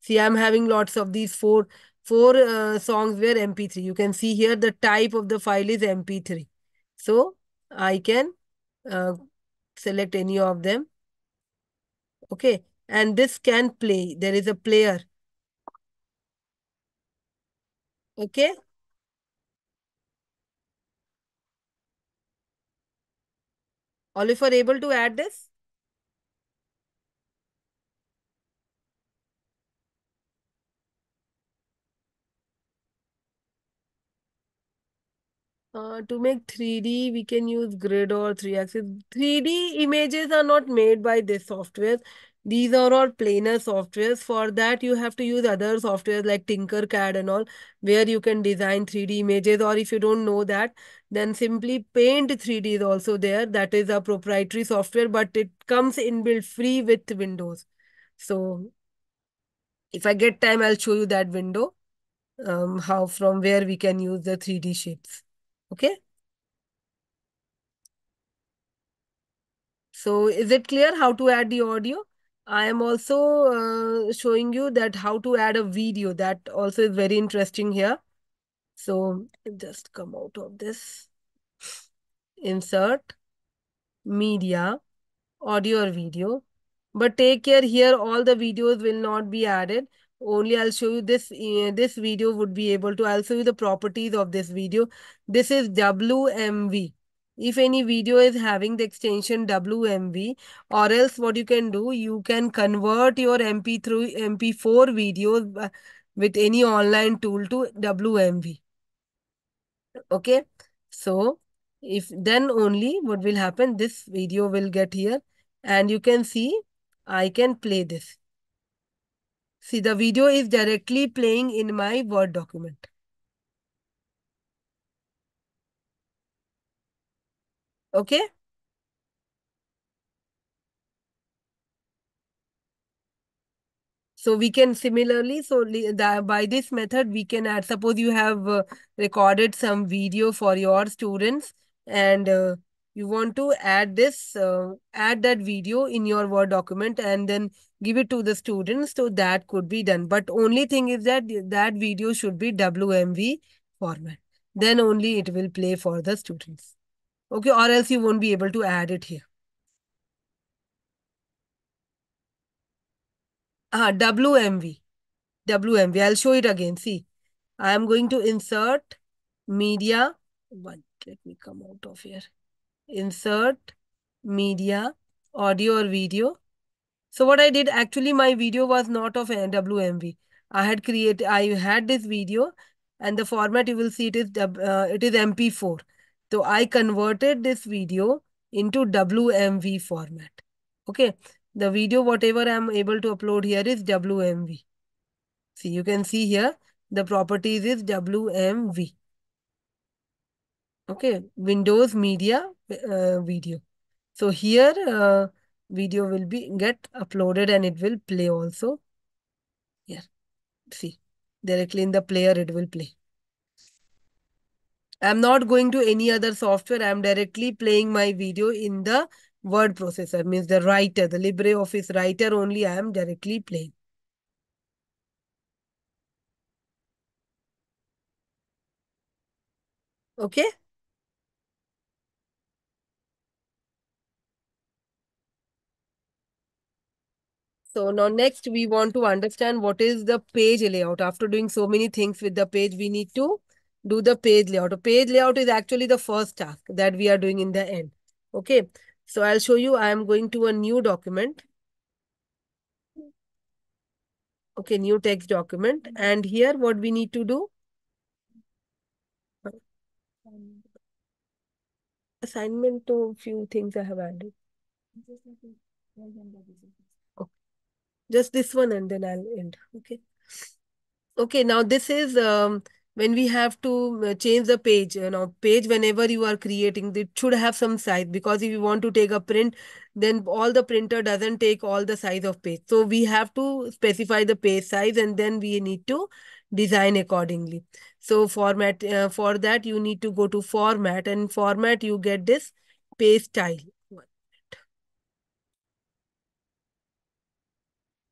See, I'm having lots of these four, four uh, songs where MP3. You can see here the type of the file is MP3. So I can uh, select any of them. Okay. And this can play. There is a player. Okay. All if are able to add this? Uh, to make 3D, we can use grid or 3-axis. 3D images are not made by this software. These are all planar softwares. For that, you have to use other softwares like Tinkercad and all, where you can design 3D images. Or if you don't know that, then simply Paint 3D is also there. That is a proprietary software, but it comes inbuilt free with Windows. So if I get time, I'll show you that window, um, how from where we can use the 3D shapes. Okay. So is it clear how to add the audio? I am also uh, showing you that how to add a video. That also is very interesting here. So just come out of this. Insert media, audio or video. But take care here, all the videos will not be added. Only I'll show you this, uh, this video would be able to, I'll show you the properties of this video. This is WMV. If any video is having the extension WMV or else what you can do, you can convert your MP3, MP4 videos uh, with any online tool to WMV. Okay. So if then only what will happen, this video will get here and you can see I can play this. See, the video is directly playing in my Word document. Okay? So we can similarly, so by this method, we can add, suppose you have uh, recorded some video for your students and uh, you want to add this, uh, add that video in your Word document and then give it to the students. So that could be done. But only thing is that that video should be WMV format. Then only it will play for the students. Okay, or else you won't be able to add it here. Ah, WMV. WMV. I'll show it again. See, I am going to insert media. One, let me come out of here. Insert media, audio or video. So what I did, actually my video was not of WMV. I had created, I had this video and the format you will see it is, uh, it is MP4. So I converted this video into WMV format. Okay. The video, whatever I'm able to upload here is WMV. See, you can see here, the properties is WMV. Okay, Windows Media uh, Video. So here, uh, video will be get uploaded and it will play also. Here, see, directly in the player it will play. I'm not going to any other software. I'm directly playing my video in the word processor, means the writer, the LibreOffice writer only I am directly playing. Okay. So now next we want to understand what is the page layout. After doing so many things with the page, we need to do the page layout. A page layout is actually the first task that we are doing in the end. Okay. So I'll show you, I am going to a new document. Okay, new text document. And here what we need to do? Assignment to few things I have added. Okay. Just this one and then I'll end. Okay. Okay, now this is um, when we have to uh, change the page, you know, page whenever you are creating, it should have some size because if you want to take a print, then all the printer doesn't take all the size of page. So we have to specify the page size and then we need to design accordingly. So format, uh, for that you need to go to format and format you get this page style.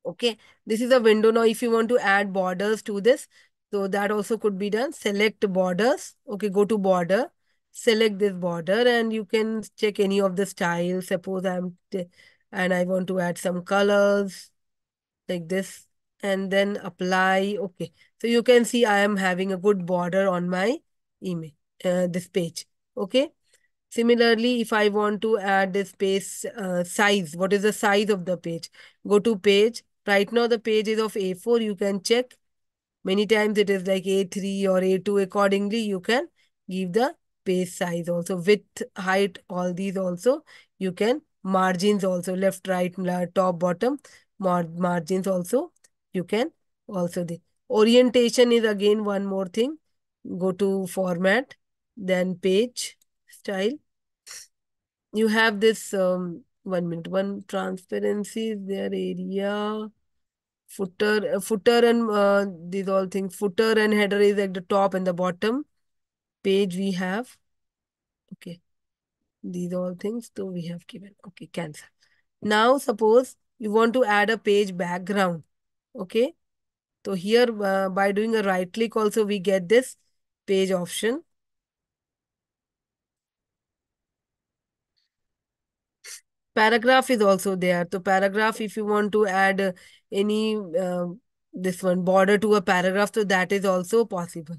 Okay, this is a window. Now, if you want to add borders to this, so that also could be done. Select borders. Okay, go to border. Select this border and you can check any of the styles. Suppose I'm and I want to add some colors like this and then apply. Okay, so you can see I am having a good border on my email, uh, this page. Okay, Similarly, if I want to add the space uh, size, what is the size of the page? Go to page. Right now the page is of A4. You can check. Many times it is like A3 or A2. Accordingly, you can give the page size also. Width, height, all these also. You can margins also. Left, right, top, bottom. Mar margins also. You can also. The orientation is again one more thing. Go to format. Then page style you have this um, one minute one transparency is there area footer uh, footer and uh, these all things. Footer and header is at the top and the bottom page we have. Okay. These all things so we have given. Okay cancel. Now suppose you want to add a page background. Okay. So here uh, by doing a right click also we get this page option. Paragraph is also there. So paragraph if you want to add uh, any uh, this one border to a paragraph so that is also possible.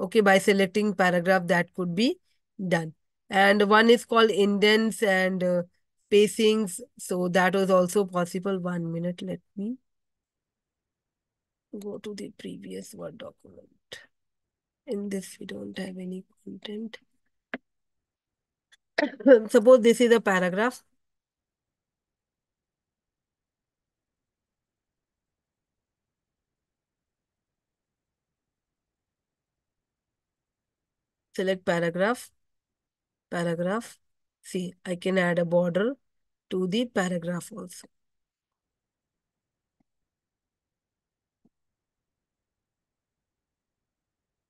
Okay by selecting paragraph that could be done. And one is called indents and uh, spacings so that was also possible. One minute let me go to the previous word document. In this we don't have any content. <coughs> Suppose this is a paragraph select paragraph, paragraph. See, I can add a border to the paragraph also.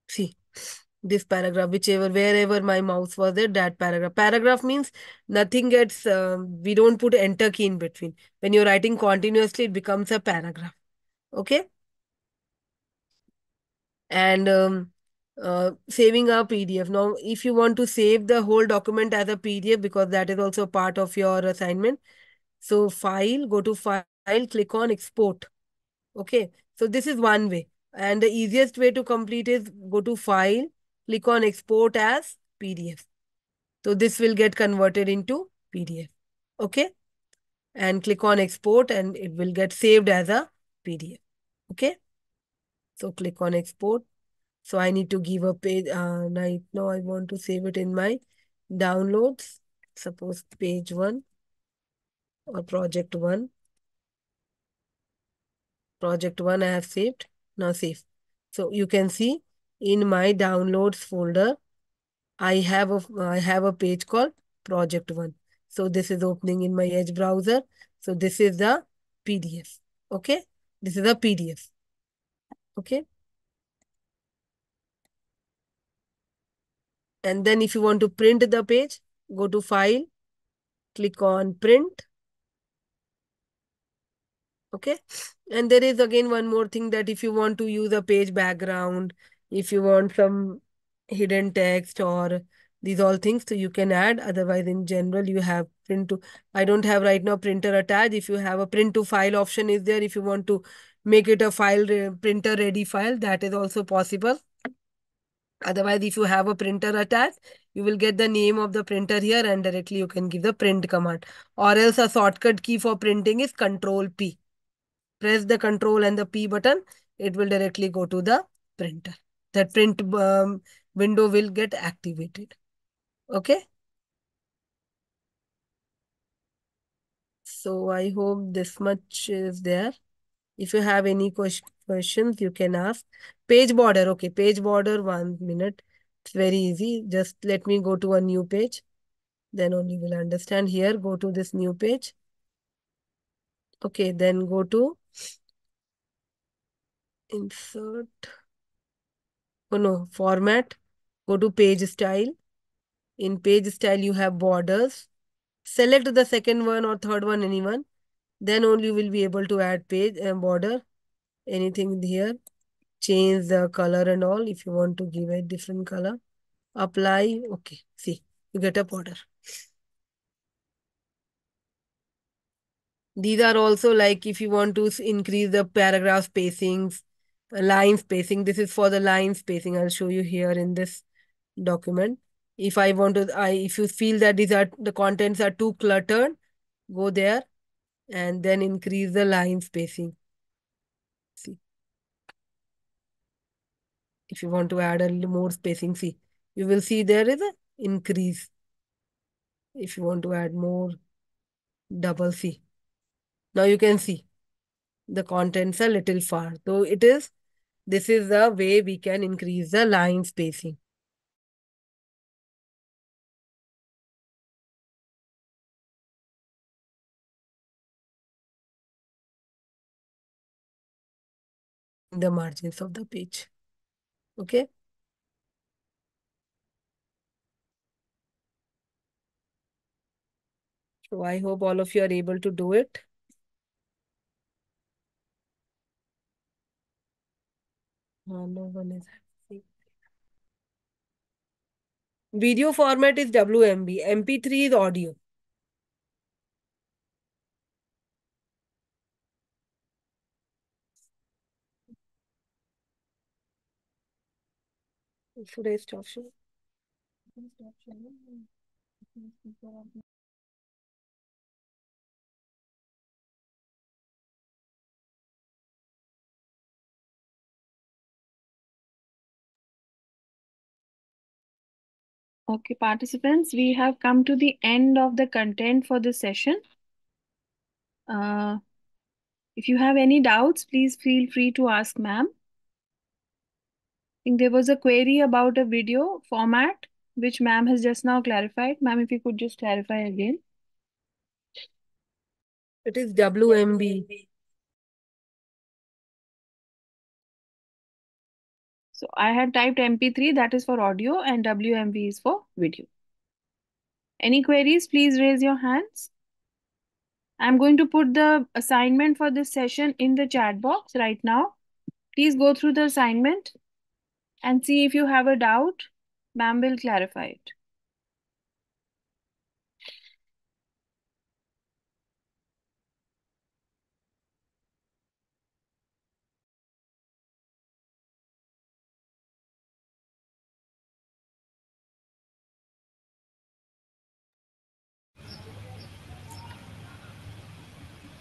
See, this paragraph, whichever, wherever my mouse was there, that paragraph. Paragraph means nothing gets, uh, we don't put enter key in between. When you're writing continuously, it becomes a paragraph. Okay? And um, uh, saving a PDF. Now, if you want to save the whole document as a PDF, because that is also part of your assignment. So file, go to file, click on export. Okay. So this is one way. And the easiest way to complete is go to file, click on export as PDF. So this will get converted into PDF. Okay. And click on export and it will get saved as a PDF. Okay. So click on export. So I need to give a page. Uh, right now I want to save it in my downloads. Suppose page one or project one. Project one I have saved. Now save. So you can see in my downloads folder, I have a I have a page called project one. So this is opening in my Edge browser. So this is the PDF. Okay. This is a PDF. Okay. And then if you want to print the page, go to file, click on print. Okay. And there is again one more thing that if you want to use a page background, if you want some hidden text or these all things, so you can add. Otherwise, in general, you have print to, I don't have right now printer attached. If you have a print to file option is there. If you want to make it a file printer ready file, that is also possible. Otherwise, if you have a printer attached, you will get the name of the printer here and directly you can give the print command. Or else a shortcut key for printing is Control P. Press the Control and the P button. It will directly go to the printer. That print um, window will get activated. Okay. So I hope this much is there. If you have any questions, you can ask. Page border. Okay, page border, one minute. It's very easy. Just let me go to a new page. Then only will understand. Here, go to this new page. Okay, then go to insert. Oh no, format. Go to page style. In page style, you have borders. Select the second one or third one, anyone. Then only will be able to add page and uh, border. Anything here. Change the color and all if you want to give a different color. Apply. Okay. See, you get a border. These are also like if you want to increase the paragraph spacings, uh, line spacing. This is for the line spacing. I'll show you here in this document. If I want to, I if you feel that these are the contents are too cluttered, go there and then increase the line spacing. See. If you want to add a little more spacing, see, you will see there is an increase. If you want to add more, double C. Now you can see the contents a little far. So it is, this is the way we can increase the line spacing. The margins of the page. Okay. So I hope all of you are able to do it. Video format is WMV. MP3 is audio. I stop sharing? Okay, participants, we have come to the end of the content for this session. Uh, if you have any doubts, please feel free to ask ma'am. Think there was a query about a video format, which ma'am has just now clarified. Ma'am, if you could just clarify again. It is WMV. So I had typed MP3, that is for audio, and WMV is for video. Any queries, please raise your hands. I'm going to put the assignment for this session in the chat box right now. Please go through the assignment and see if you have a doubt. Ma'am will clarify it.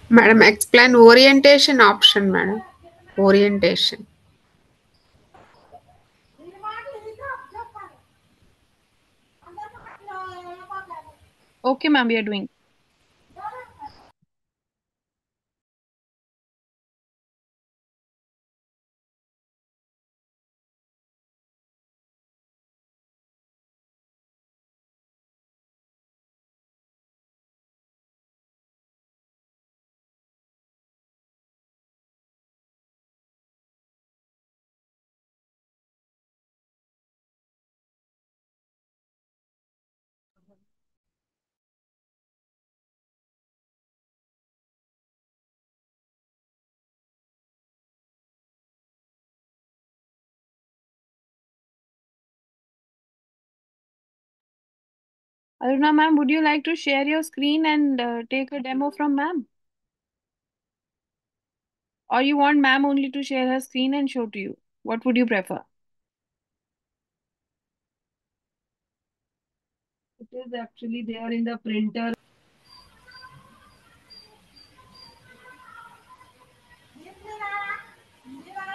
Madam, explain orientation option, madam. Orientation. Okay, ma'am, we are doing. Aruna ma'am, would you like to share your screen and uh, take a demo from ma'am? Or you want ma'am only to share her screen and show to you? What would you prefer? It is actually there in the printer.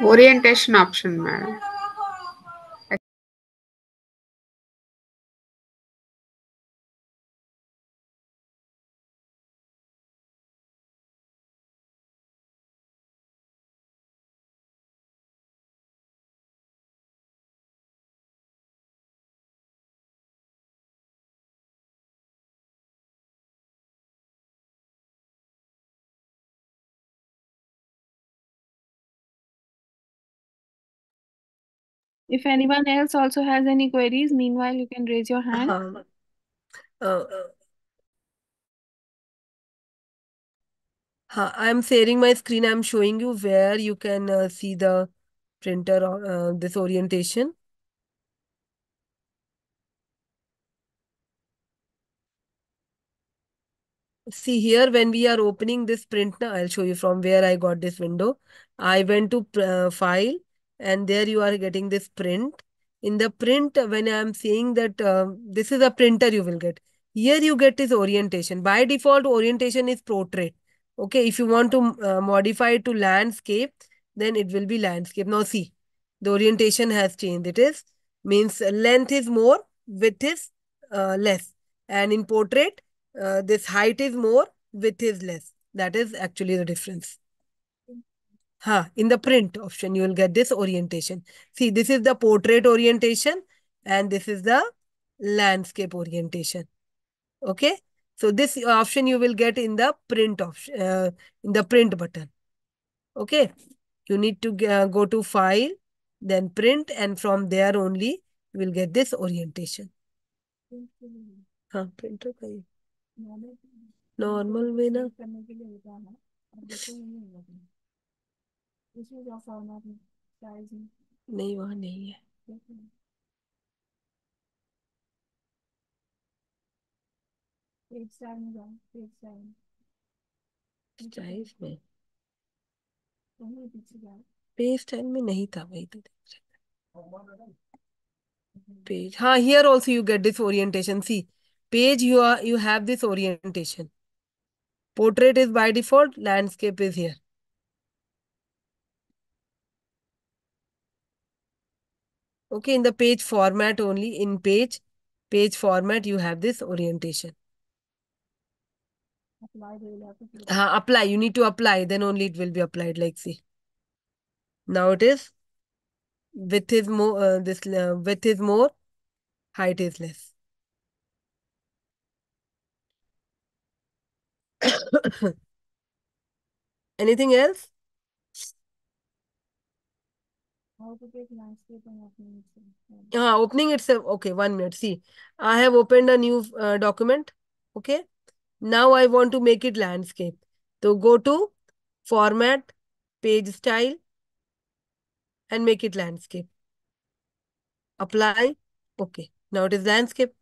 Orientation option, madam. If anyone else also has any queries, meanwhile, you can raise your hand. Um, uh, uh, I'm sharing my screen. I'm showing you where you can uh, see the printer uh, this orientation. See here, when we are opening this print I'll show you from where I got this window. I went to uh, file and there you are getting this print. In the print, when I am saying that uh, this is a printer you will get. Here you get is orientation. By default, orientation is portrait. Okay, if you want to uh, modify it to landscape, then it will be landscape. Now see, the orientation has changed. It is means length is more, width is uh, less. And in portrait, uh, this height is more, width is less. That is actually the difference. Huh, in the print option, you will get this orientation. See, this is the portrait orientation and this is the landscape orientation. Okay. So this option you will get in the print option, uh, in the print button. Okay. You need to uh, go to file, then print and from there only you will get this orientation. हाँ printer का ही normal में ना नहीं वहाँ नहीं है। Page seven में ten में। नहीं था वही तो देख पेज हाँ। Here also you get this orientation see page you are you have this orientation portrait is by default landscape is here okay in the page format only in page page format you have this orientation. हाँ apply you need to apply then only it will be applied like see. Now it is width is more uh, this uh, width is more height is less. <coughs> Anything else हाँ opening it's okay one minute see I have open a new document okay now I want to make it landscape तो go to format page style and make it landscape apply okay now it is landscape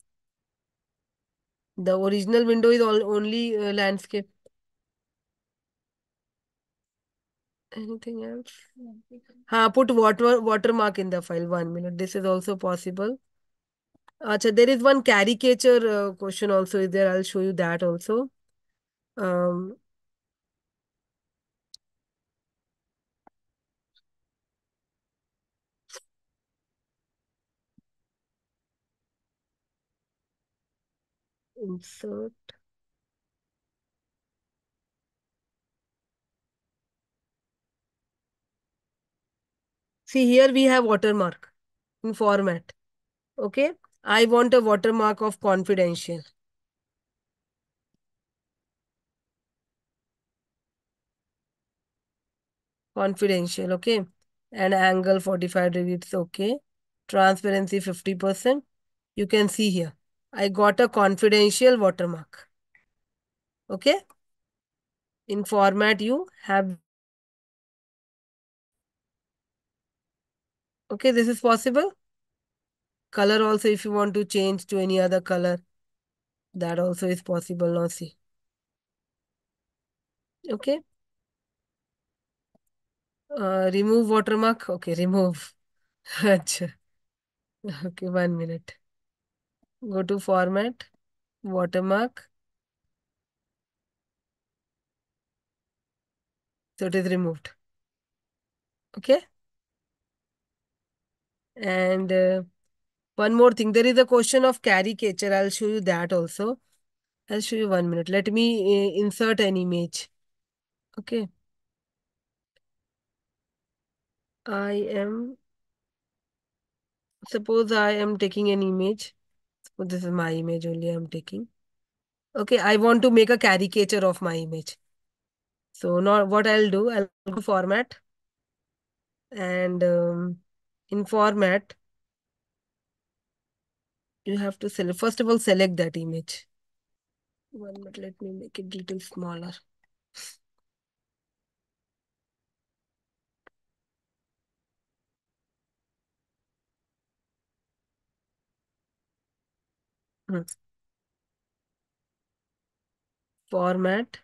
the original window is all only landscape anything else? Ha put water watermark in the file one minute. This is also possible. Acha, there is one caricature uh, question also is there. I'll show you that also. Um insert see here we have watermark in format okay i want a watermark of confidential confidential okay and angle 45 degrees okay transparency 50% you can see here I got a confidential watermark. Okay. In format you have. Okay, this is possible. Color also if you want to change to any other color. That also is possible now see. Okay. Uh, remove watermark. Okay, remove. <laughs> okay, one minute. Go to format, watermark. So it is removed. Okay. And uh, one more thing, there is a question of caricature. I'll show you that also. I'll show you one minute. Let me uh, insert an image. Okay. I am, suppose I am taking an image. So this is my image only I'm taking. Okay, I want to make a caricature of my image. So now what I'll do, I'll go format. And um, in format, you have to select, first of all, select that image. One minute, let me make it little smaller. Hmm. Format.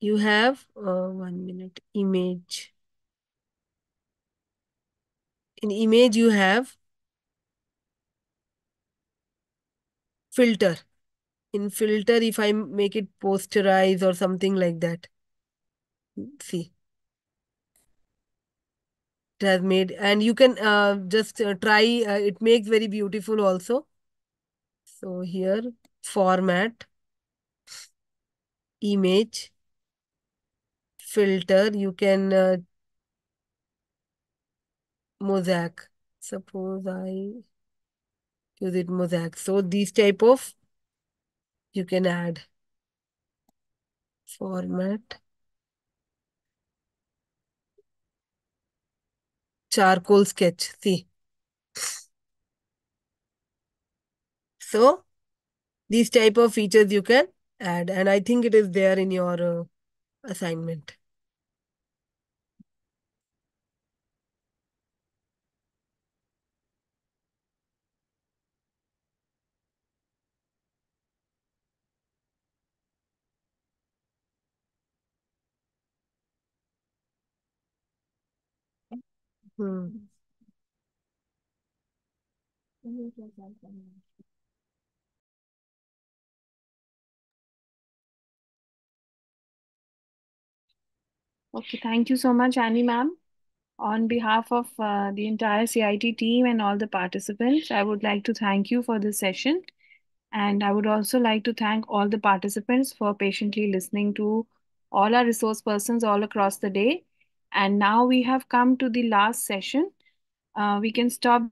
You have uh, one minute image. In image you have filter. In filter, if I make it posterize or something like that, see. It has made, and you can uh, just uh, try, uh, it makes very beautiful also. So here, format, image, filter, you can uh, mosaic. Suppose I use it mosaic. So these type of you can add format charcoal sketch. See. So these type of features you can add and I think it is there in your uh, assignment. Hmm. Okay, thank you so much, Annie ma'am. On behalf of uh, the entire CIET team and all the participants, I would like to thank you for this session. And I would also like to thank all the participants for patiently listening to all our resource persons all across the day. And now we have come to the last session. Uh, we can stop